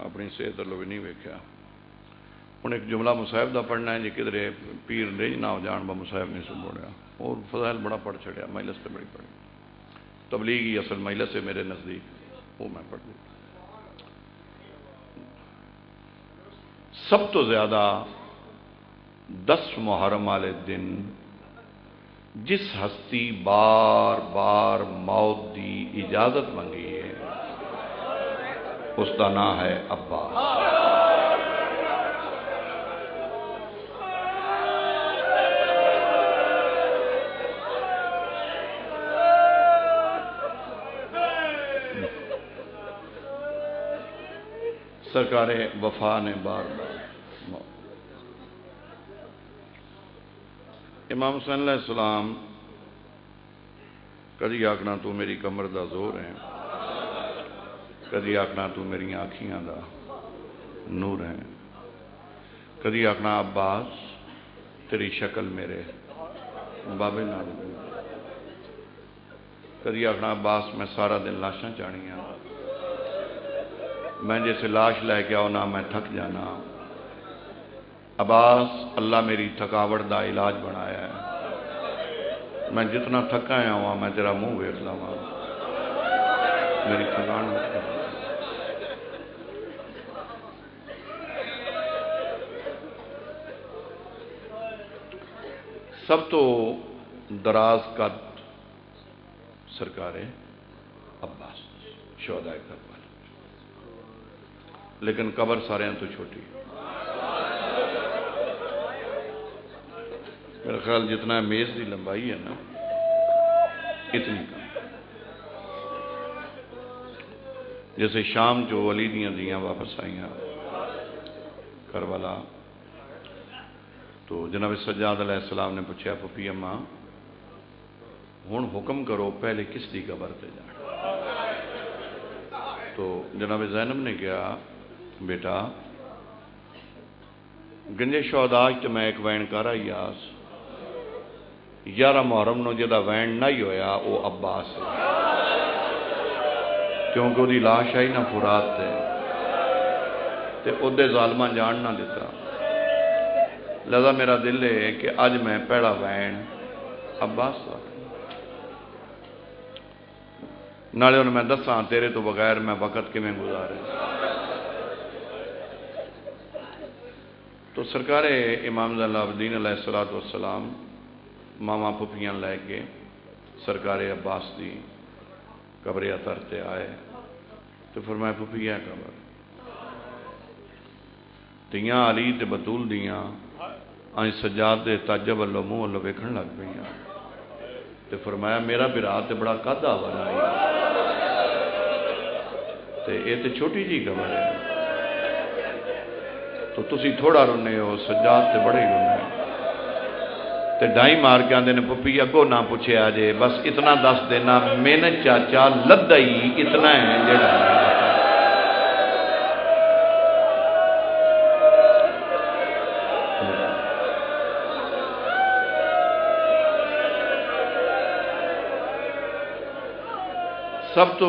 अपनी सेहत लो भी नहीं वेख्या हूँ एक जुमला मुसाहब का पढ़ना है जी किधरे पीर हो जान बा मुसाहब नहीं सुन बोलिया और फजैल बड़ा पढ़ छड़िया महिलस तो बड़ी पढ़ी तबलीग ही असल महिलस है मेरे नज़दीक वो मैं पढ़ दी सब तो ज़्यादा दस मुहर्रम वाले दिन जिस हस्ती बार बार मौत की इजाज़त मंगी उसका ना है अब्बास। सरकार वफा ने बार बार इमाम सलाम कदी आखना तू मेरी कमर का ज़ोर है। कदी आखना, तू मेरी आखियाँ का नूर है। कदी आखना, अब्बास, तेरी शक्ल मेरे बाबे नाल कदी आखना, अब्बास, मैं सारा दिन लाशा चाणिया। मैं जैसे लाश लैके आओ ना, मैं थक जाना। अब्बास, अल्लाह मेरी थकावट का इलाज बनाया है। मैं जितना थका आया हुआ, मैं तेरा मुँह वेख लवा। मेरी थकान सब तो दराज कद सरकार है, अब्बास शोदा करबल लेकिन कबर सारे तो छोटी। मेरा ख्याल जितना मेज की लंबाई है ना, इतनी कम। जैसे शाम जो अली दियाँ दियाँ वापस आईया, करबला तो जनाब सज्जाद सलाम ने पूछा पपी अम्मा हूँ हुक्म करो, पहले किस दी कबर से जाना तो जनाब जैनब ने कहा, बेटा, गंजे शौदाज तो मैं एक वैन कर आई आस। यारह मुहरम न जदा वैन नहीं होया वो अब्बास क्योंकि वो लाश आई ना फुरात ते। ओदे जालमा जान ना दिता लगा मेरा दिल है कि अज मैं पहला वैन। अब्बास नाले उन्हें मैं दसा तेरे तो बगैर मैं वक़्त किमें गुजारे। तो सरकार इमाम जलाबदीन सलाम मामा फुफियाँ लैके सरकार अब्बास की कबरे अतर से आए। तो फिर मैं है कबर। तियाँ अली तो बतूल दियाँ अं सजाद के तज वालों मूँह वालों वेखन लग पई तो फरमाया, मेरा बिरा तो बड़ा कादा वाला तो छोटी जी खबर है तो तुम थोड़ा रोने हो सजाद तो बड़े ही रोने तो डाई मार के आते पुपी अगो ना पूछे जे, बस इतना दस देना मेन चाचा लद्दा सब तो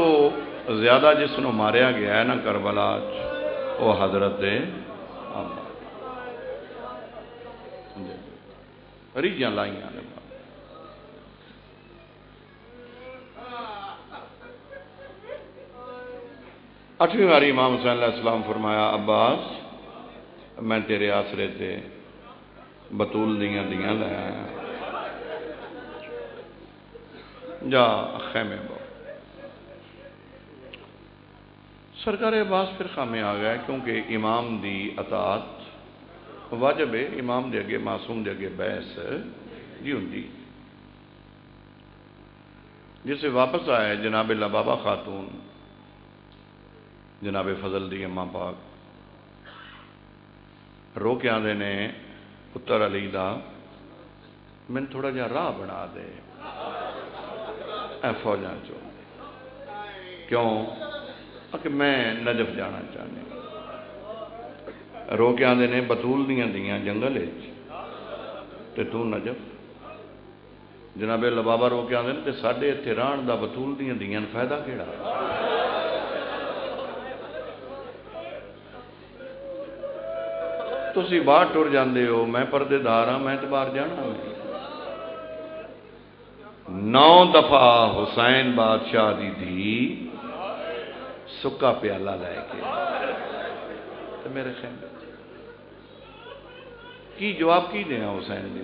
ज़्यादा जिसनों मारिया गया है ना करबला, वो हज़रत रीजा लाइया ने अठवीं बारी इमाम हुसैन सलाम फरमाया, अब्बास, मैं तेरे आसरे से बतूल दियाँ दियाँ लाया जा, खैमे बहुत सरकार अब्बास फिर खामे आ गया क्योंकि इमाम दी अतात, वाजब इमाम के अगे, मासूम के अगे बहस जी होंगी जिसे वापस आया जनाब लबाबा खातून, जनाब फजल दी अम्मा पाक। रो के आते ने, पुत्र अली का मैं थोड़ा जहा राह बना दे। फौजा चो। क्यों? कि मैं नजफ जाना चाहने रो के आते ने बतूल दियाँ दियाँ जंगल तो तू नजफ जनाबे लबाबा रो के आते तो साढ़े इतने रहन का बतूल दियाँ दियाँ फ़ायदा केड़ा तुम बाहर टुर जाते हो मैं परदेदार हाँ मैं तो बाहर जाना नौ दफ़ा हुसैन बादशाह की धी सुक्का प्याला लैके। तो मेरे ख्याल की जवाब की देना हुसैन जी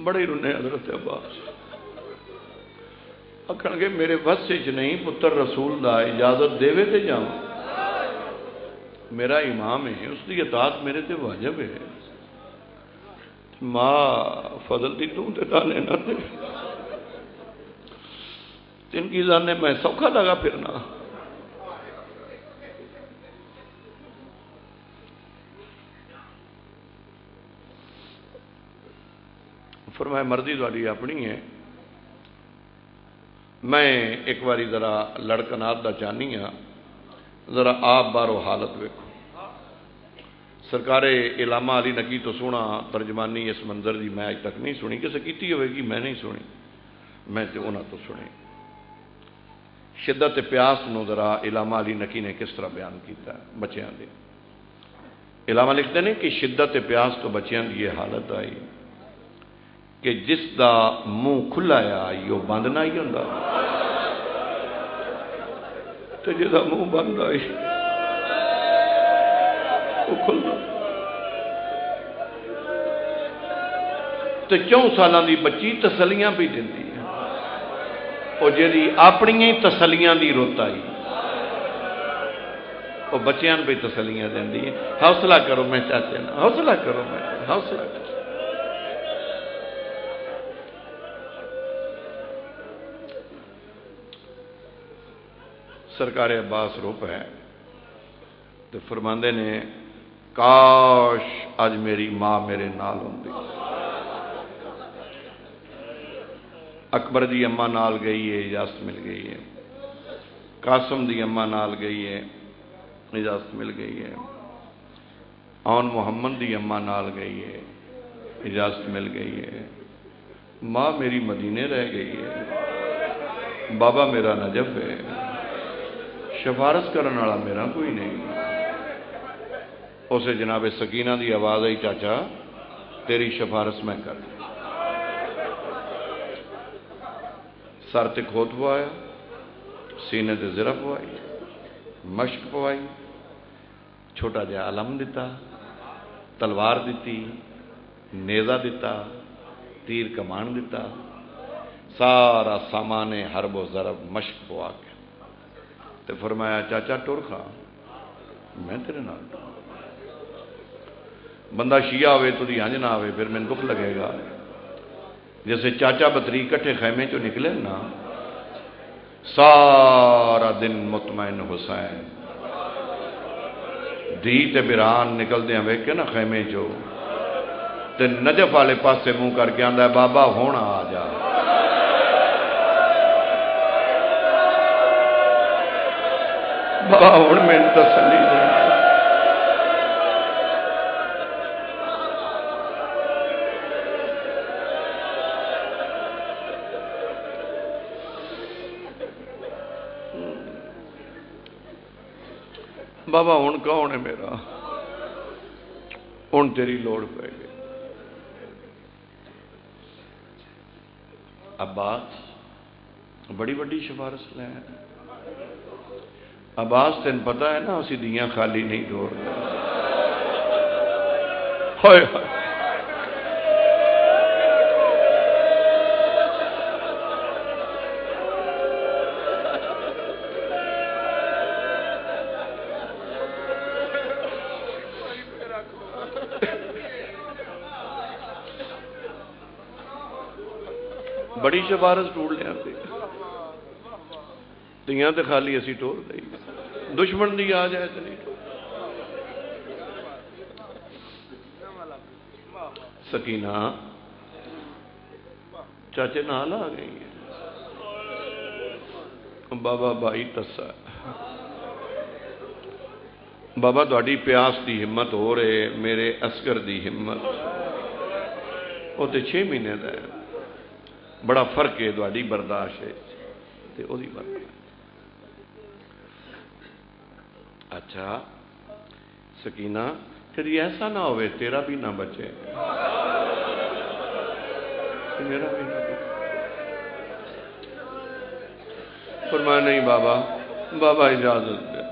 बड़े रुने हज़रत अब्बास। आखन मेरे बस च नहीं, पुत्र रसूल का इजाज़त देवे तो जाऊँ। मेरा इमाम है उसकी अतात मेरे ते वाजब है। माँ फजलती तू तो डाले ना थे तिनकी जाने मैं सौखा लगा फिरना। फिर मैं मर्ज़ी थोड़ी अपनी है। मैं एक बारी जरा लड़कनाथ का चाहनी हाँ जरा आप बारो हालत वेखो। सरकारे इलामा अली नकी तो सोना तर्जमानी इस मंजर की मैं अज तक नहीं सुनी। किसी की होगी मैं नहीं सुनी। मैं तो उन्होंने तो सुनी। शिदत प्यास नरा इलामा अली नकी ने किस तरह बयान किया बच्चों के इलामा लिखते हैं कि शिद्दत प्यास तो बच्चों की यह हालत आई कि जिसका मूह खुला आई वह बंद ना ही हों जो मूह बंद आई। ਉਹ ਖੁੱਲਦਾ ਤੇ 4 ਸਾਲਾਂ ਦੀ ਬੱਚੀ ਤਸਲੀਆਂ ਵੀ ਦਿੰਦੀ ਉਹ ਜਿਹੜੀ ਆਪਣੀਆਂ ਹੀ ਤਸਲੀਆਂ ਦੀ ਰੁੱਤ ਆਈ ਉਹ ਬੱਚਿਆਂ ਨੂੰ ਵੀ ਤਸਲੀਆਂ ਦਿੰਦੀ ਹੈ ਹੌਸਲਾ ਕਰੋ ਮੈਂ ਚਾਚੇ ਨਾਲ ਹੌਸਲਾ ਕਰੋ ਮੈਂ ਹੌਸਲਾ ਕਰੋ ਸਰਕਾਰ ਅਬਾਸ ਰੂਪ ਹੈ ਤੇ ਫਰਮਾਉਂਦੇ काश अज मेरी माँ मेरे नाल होंगी। अकबर की अम्मा नाल गई है, इजाज़त मिल गई है। कासम की अम्मा नाल गई है, इजाज़त मिल गई है। औन मुहम्मद की अम्मा नाल गई है, इजाज़त मिल गई है। माँ मेरी मदीने रह गई है। बाबा मेरा नजफ है। सिफारश करने वाला मेरा कोई नहीं। उसे जनाब सकीना की आवाज़ आई चाचा तेरी सिफारश मैं कर सर ते खोत पवाया सीने ते जरा पवाई मश्क पवाई छोटा जहा आलम दिता तलवार दी नेजा दिता तीर कमान दिता सारा सामान हरबो जरब मश्क पवा के तो फरमाया चाचा टुर खा मैं तेरे नाल बंदा शिया आवे तो हंज ना आवे, फिर मैं दुख लगेगा। जैसे चाचा बतरी कट्ठे खैमे चो निकले ना, सारा दिन मुतमैन हुसैन। धी ते बिरान निकलद वेखे ना खैमे चो, ते नजफ वाले पासे मुँह करके आंदा बाबा हूँ आ जा। बाबा हूँ मैं तसली बाबा हूँ कौन है मेरा? हूँ तेरी लौड़ पै गई। अब्बास, बड़ी बड़ी सिफारश ले। अब्बास, तेन पता है ना असी दियाँ खाली नहीं दौड़ हाय ਹਾਏ ਬੜੀ ਸਿਫਾਰਿਸ਼ ਟੋੜ ਲਿਆਂਦੇ ਧੀਆਂ ਤੇ ਖਾਲੀ ਅਸੀਂ ਟੋੜ ਲਈ ਦੁਸ਼ਮਣ ਦੀ ਆ ਜਾਏ ਤੇ ਨਹੀਂ ਸਕੀਨਾ ਚਾਚੇ ਨਾਲ ਆ ਗਈ ਹੈ ਬਾਬਾ ਭਾਈ ਤੱਸਾ ਬਾਬਾ ਤੁਹਾਡੀ ਪਿਆਸ ਦੀ ਹਿੰਮਤ ਹੋ ਰਹੇ ਮੇਰੇ ਅਸਕਰ ਦੀ ਹਿੰਮਤ ਉਹ ਤੇ 6 ਮਹੀਨੇ ਦਾ ਹੈ बड़ा फ़र्क है थोड़ी बर्दाश्त है अच्छा सकीना फिर ऐसा ना हो तेरा भी ना बचे। मेरा भी ना बचे। नहीं, बाबा बाबा इजाज़त दे।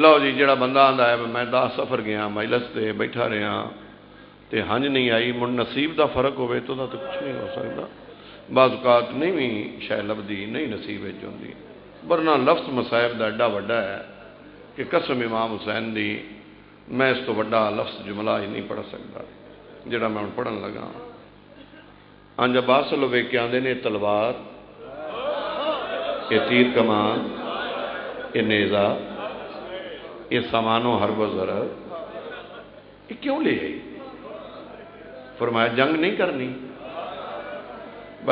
लो जी जो बंदा आंदा है, मैं दस सफ़र गया महिलस से बैठा रहा। ਤੇ ਹੰਝ ਨਹੀਂ ਆਈ ਮੁੜ ਨਸੀਬ ਦਾ ਫਰਕ ਹੋਵੇ ਤਾਂ ਉਹਦਾ ਤਾਂ ਕੁਝ ਨਹੀਂ ਹੋ ਸਕਦਾ ਬਾਜ਼ੂਕਾਤ ਨਹੀਂ ਵੀ ਸ਼ੈ ਲਬਦੀ ਨਹੀਂ ਨਸੀਬ ਵਿੱਚ ਹੁੰਦੀ ਵਰਨਾ ਲਫ਼ਜ਼ ਮਸਾਇਬ ਦਾ ਐਡਾ ਵੱਡਾ ਹੈ ਕਿ ਕਸਮ ਇਮਾਮ ਹੁਸੈਨ ਦੀ ਮੈਂ ਇਸ ਤੋਂ ਵੱਡਾ ਲਫ਼ਜ਼ ਜੁਮਲਾ ਹੀ ਨਹੀਂ ਪੜ ਸਕਦਾ ਜਿਹੜਾ ਮੈਂ ਹੁਣ ਪੜਨ ਲੱਗਾ ਅੰਜ ਅਬਾਸ ਲੋ ਵੇਖ ਕੇ ਆਂਦੇ ਨੇ ਤਲਵਾਰ ਇਹ ਤੀਰ ਕਮਾਨ ਇਹ ਨੇਜ਼ਾ ਇਹ ਸਮਾਨੋ ਹਰਬ ਜ਼ਰ ਇਹ ਕਿਉਂ ਲੈ ਆਈ फरमाया, जंग नहीं करनी।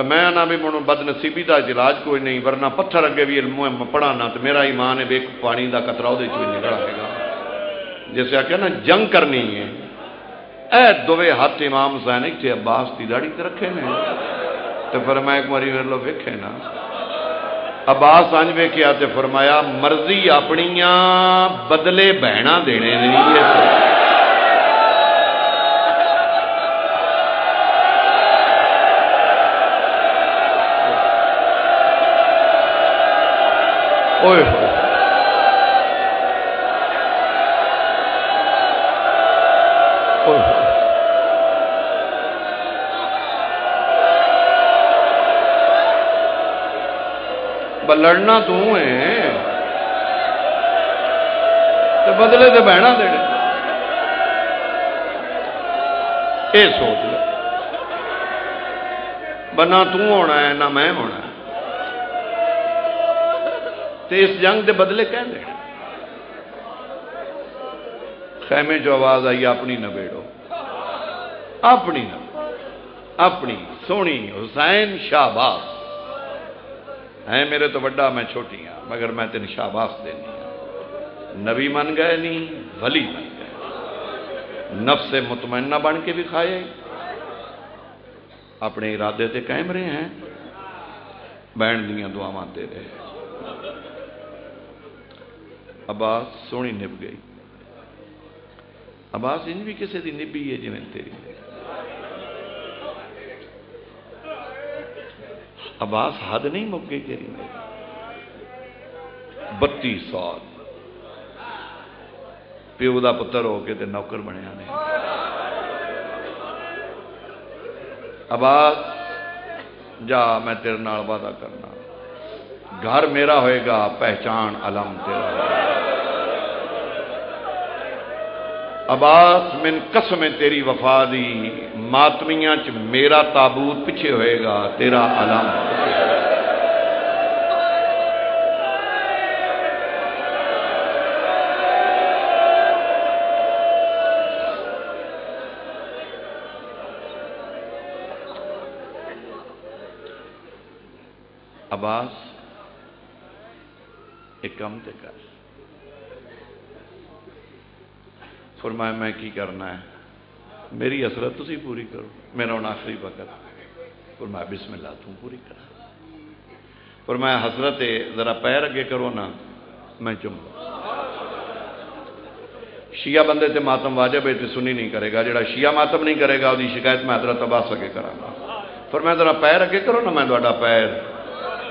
मैं ना भी मुझे बदनसीबी का इलाज कोई नहीं, वरना पत्थर अगे भी मुँह पढ़ाना तो मेरा ईमान है, बेक पानी का कतरा वो निकल आएगा। जैसे आख्या ना, जंग करनी है। ए दोवे हाथ इमाम हुसैन इतने अब्बास की दाड़ी रखे ने। तो फिर मैं एक बारी मेरे लो वेखे ना। अब्बास अंज वेख्या फरमाया, मर्ज़ी अपनिया बदले बहना देने नहीं है लड़ना तू है। तो बदले तो बहना देने ये सोच ले। बना तू होना है, ना मैं होना है। तो इस जंग के बदले कह देने खैमे जो आवाज़ आई, अपनी नबेड़ो। अपनी न, अपनी सोनी हुसैन शाहबाज। है मेरे तो बड़ा मैं छोटी हाँ मगर मैं तेन शाबाश देनी हाँ। नबी मन गए नहीं वली बन गए। नफ से मुतमना बन के भी खाए। अपने इरादे से कायम रहे हैं। बहन दिया दुआव दे रहे अब्बास सोनी निभ गई। अब्बास इन भी किसी की निभी है जिमें तेरी अब्बास हद नहीं मुक गई तेरी बत्ती साल। प्यो का पुत्र होके ते नौकर बनया ने। अब्बास जा मैं तेरे वादा करना। घर मेरा होएगा, पहचान अलम तेरा अब्बास मिन कसम तेरी वफा दी। मातमिया च मेरा ताबूत पिछे होएगा, तेरा अलम। अब्बास एक कम तो कर। फरमाया, मैं की करना है? मेरी हसरत तुम पूरी करो। मेरा हूँ आखिरी वक्त। फरमाया बिस्मिल्ला तू पूरी करा। फरमाया, हसरत जरा पैर अगे करो ना, मैं चुम शिया बंदे से मातम वाजब है तो सुनी नहीं करेगा। जोड़ा शिया मातम नहीं करेगा वो शिकायत मैं हज़रत अब्बास अगे करा फिर मैं जरा पैर अगे करो ना, मैं पैर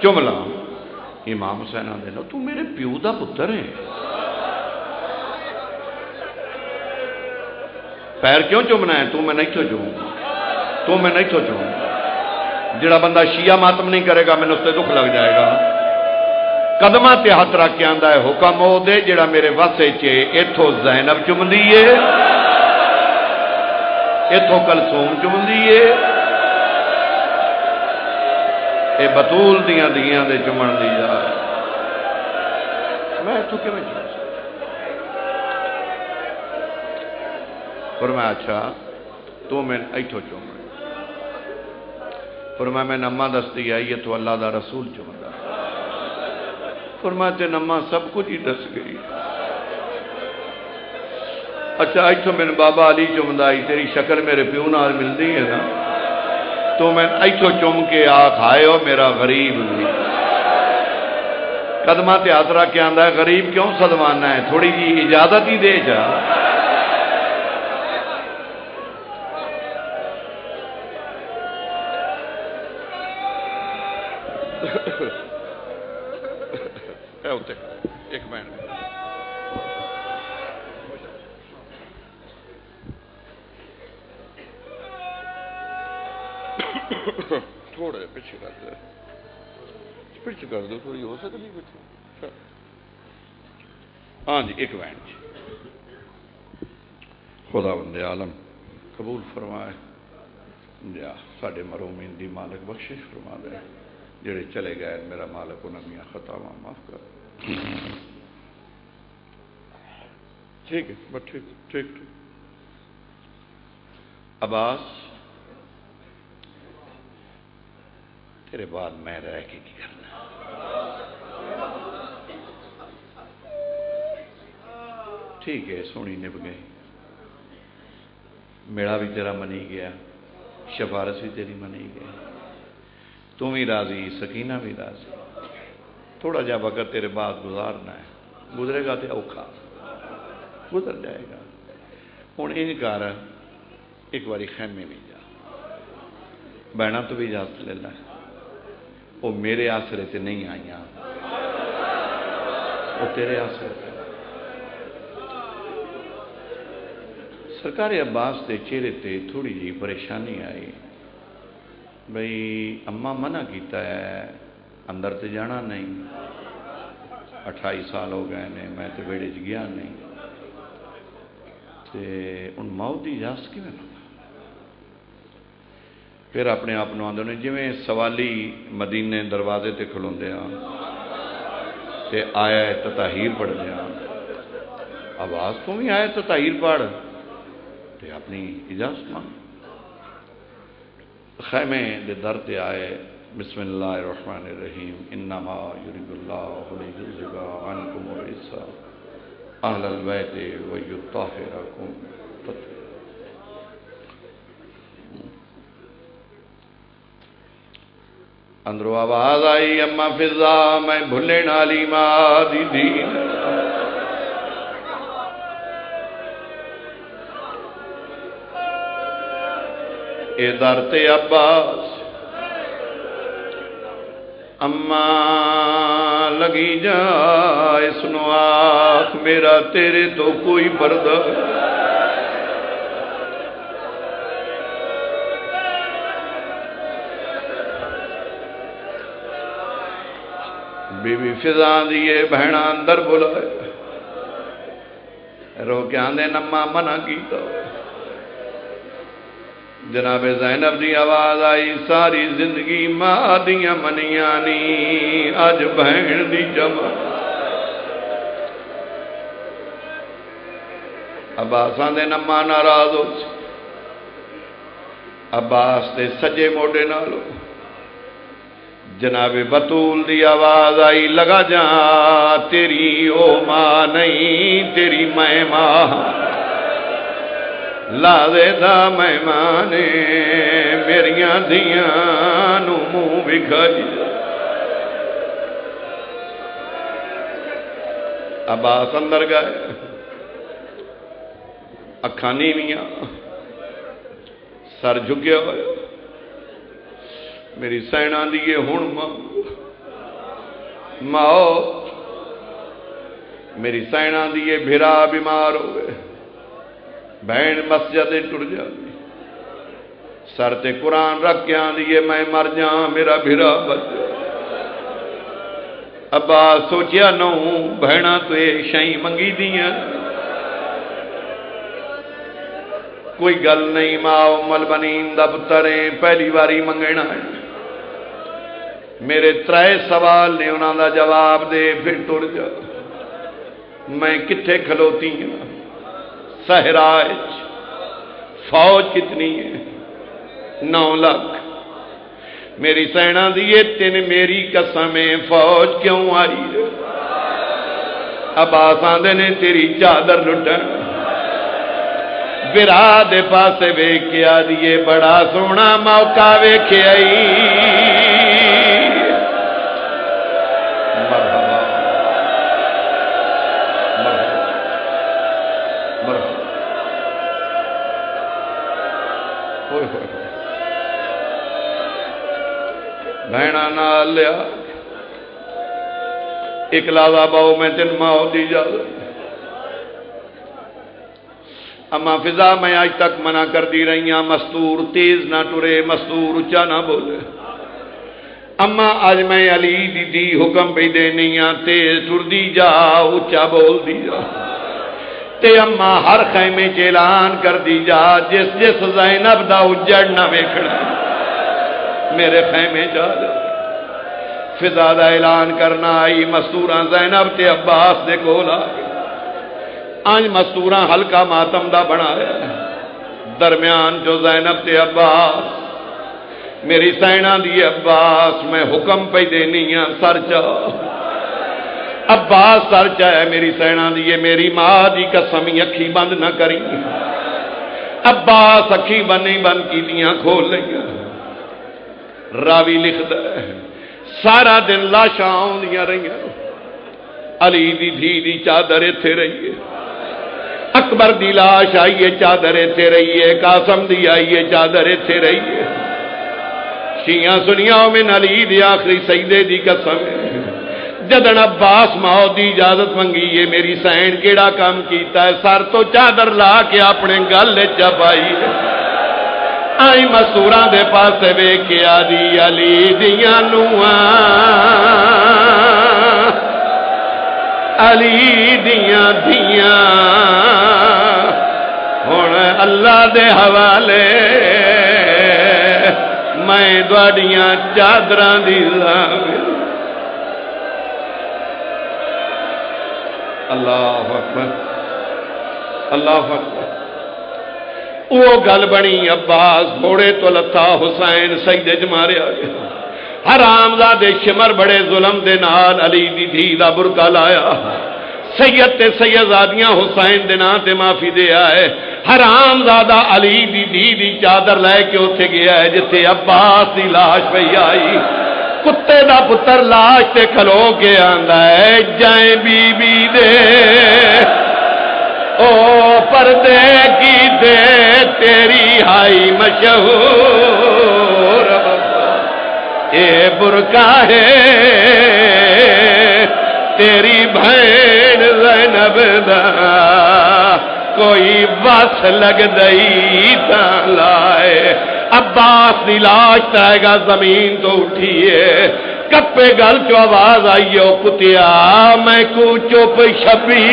चुम ला। इमाम हुसैन आते ना, तू मेरे प्यो का पुत्र है पैर क्यों चुमना है? तू मैं नहीं तो चुम। तू मैं नहीं तो चुम। जोड़ा बंदा शिया मातम नहीं करेगा, मैंने उससे दुख लग जाएगा। कदम से हथ रख के आंदा है, हुक्म ओ दे जड़ा मेरे वासे चे इथों जैनब चुमदी है इथों कलसूम चुमदी है ये बतूल दिया दियाँ चुमन दी जा। मैं इतों कि पर मैं अच्छा तू मैं इतों चुम पर मैं मैं नम्मा दसती आई तो अल्लाह का रसूल चुमदा पर मैं ते नम्मा सब कुछ ही दस गई अच्छा इतों मैंने बाबा अली चुमदा आई, तेरी शक्ल मेरे प्यो नाल मिलती है ना? तो मैं इथो चुम के आ खाए मेरा गरीब भी कदम से हाथ रख के आंदा गरीब क्यों सदवाना है? थोड़ी जी इजाज़त ही दे जा। जी खुदा बंदे आलम, कबूल फरमाए। जा साढ़े मरोमीन की मालिक बख्शिश फरमा दे जेड़े चले गए, मेरा मालिक उन्होंने खताव माफ़ ठीक है ठीक ठीक ठीक। अब्बास, तेरे बाद मैं रह के करना? ठीक है सोनी निभ गई मेड़ा भी तेरा मनी गया सिफारश भी तेरी मनी गई तू भी राज़ी सकीना भी राज़ी थोड़ा जा वक्त तेरे बाद गुजारना है गुजरेगा तो औखा गुजर जाएगा हूँ इंज कर एक बारी खैमे भी जा बहना तो भी इजाज़त ले ला वो मेरे आसरे से नहीं आईया वो तेरे आसरे सरकार अब्बास के चेहरे पर थोड़ी जी परेशानी आई। बई अम्मा मना किया है, अंदर तो जाना नहीं। अठाई साल हो गए ने, मैं तो वेड़े च गया नहीं। तो हूँ मौत की इजाज़त कि फिर अपने आप आते ने जिमें सवाली मदीने दरवाजे से खलोंदे ते आया तताहीर पढ़दे आवाज़ तो भी आया तताहीर पढ़। ते अपनी इजाज़त मांग खैमे दे दर ते आए बिस्मिल्लाहमान रहीम इन्नमा बैत व युताहिरकुम अंदरों आवाज़ आई, अम्मा फिजा मैं भुले नाली माँ दी ए दर ते अब्बास। अम्मा, लगी जा, इसनो आख, मेरा तेरे तो कोई पर्दा बीबी फिजा दिए भैणा अंदर बुलाए। रो के आंदे नम्मा मना की तो जनाब जैनब की आवाज़ आई, सारी ज़िंदगी माँ दिया मनिया नी अज बहन की जमा। अब्बासा दे नम्मा नाराज़ हो। अब्बास के सजे मोडे नालों जनाब बतूल की आवाज़ आई, लगा जा, तेरी ओ माँ नहीं, तेरी मैं माँ। लावे दा मेहमाने मेरिया धिया मुँह विखाई अब्बास अंदर गए अखा नीवियाँ सर झुके हो मेरी सैना दिए हूँ माओ मेरी सैना दिए भिरा बीमार हो गए भैन मस्जिद टुर जाती। सर ते कुरान रख के मैं मर जा मेरा भिरा बच अब्बा सोचिया नौ भैणा तो ये शही मंगी दिया। कोई गल नहीं माओ मलबनीन का है पहली बारी मंगना है मेरे त्रै सवाल ने उन्होंने जवाब दे, फिर टुर जा। मैं किथे खलोती हाँ सहराज। फौज कितनी है? नौ लाख। मेरी सेना दिए तेन मेरी कसम फौज क्यों आई? है अब आसादे ने तेरी चादर लुटन विरा दे पासे वेख के आ दिए बड़ा सोना मौका वेखे तेन माओ दी इजाज़त अम्मा फिजा मैं आज तक मना कर दी रही हाँ मस्तूर तेज ना टुरे, मस्तूर उच्चा ना बोले। अम्मा अज मैं अली दी दी हुक्म पे देनी हाँ तेज टुरदी जा, उच्चा बोल दी जा। ते अम्मा हर खैमे च ऐलान कर दी जा, जिस जिस जैनब का उजड़ ना वेखना। मेरे खैमे जा। फिजा का ऐलान करना आई मस्तूर जैनब ते अब्बास के कोल अज मस्तूर हल्का मातम का बनाया। दरम्यान जो जैनब ते अब्बास, मेरी सैना दी अब्बास, मैं हुक्म पे देनी हाँ सर चा। अब्बास, सर चाहे मेरी सैना दी मेरी माँ की कसम अखी बंद न करी। अब्बास अखी बनी बंद की खोल लिया रावी लिखता है सारा दिन लाशा आदिया रही अली दी धी दी चादर इथे रही है। अकबर की लाश आई है, चादर इथे रही है। कासम की आई है, चादर इथे रही है। शिया सुनिया में अली दी आखिरी सईदे की कसम जदन अब्बास माओ की इजाज़त मंगी है, मेरी सैन काम किया सर तो चादर ला के अपने गल चपाई आई मसूरा दे पास वेख्या दी अली दिया नुआ अली दिया धिया हूँ अल्लाह दे हवाले मैं थोड़िया चादर दी अल्लाह अल्लाह अकबर वो गल बनी अब्बास घोड़े तो लथा हुसैन सईदे च मारिया गया। हरामजादे शिमर बड़े जुलम दे नाल अली दी धी दा बुरका लाया। सैयद ते सैयदादियाँ हुसैन दे नां ते माफ़ी दे आए। हरामजादा अली दी धी दी चादर लैके उथे गया है जिथे अब्बास दी लाश पई आई। कुत्ते दा पुत्र लाश ते खलो के आंदा है जाए बीबी दे। ओ पर्दे की दे तेरी हाई मशहूर। ये बुरका है, तेरी भैन जैनब कोई बस लग दई लाए। अब्बास लाश तैगा ज़मीन तो उठिए। कप्पे गल चो आवाज़ आई हो कुतिया मैं को चुप छबी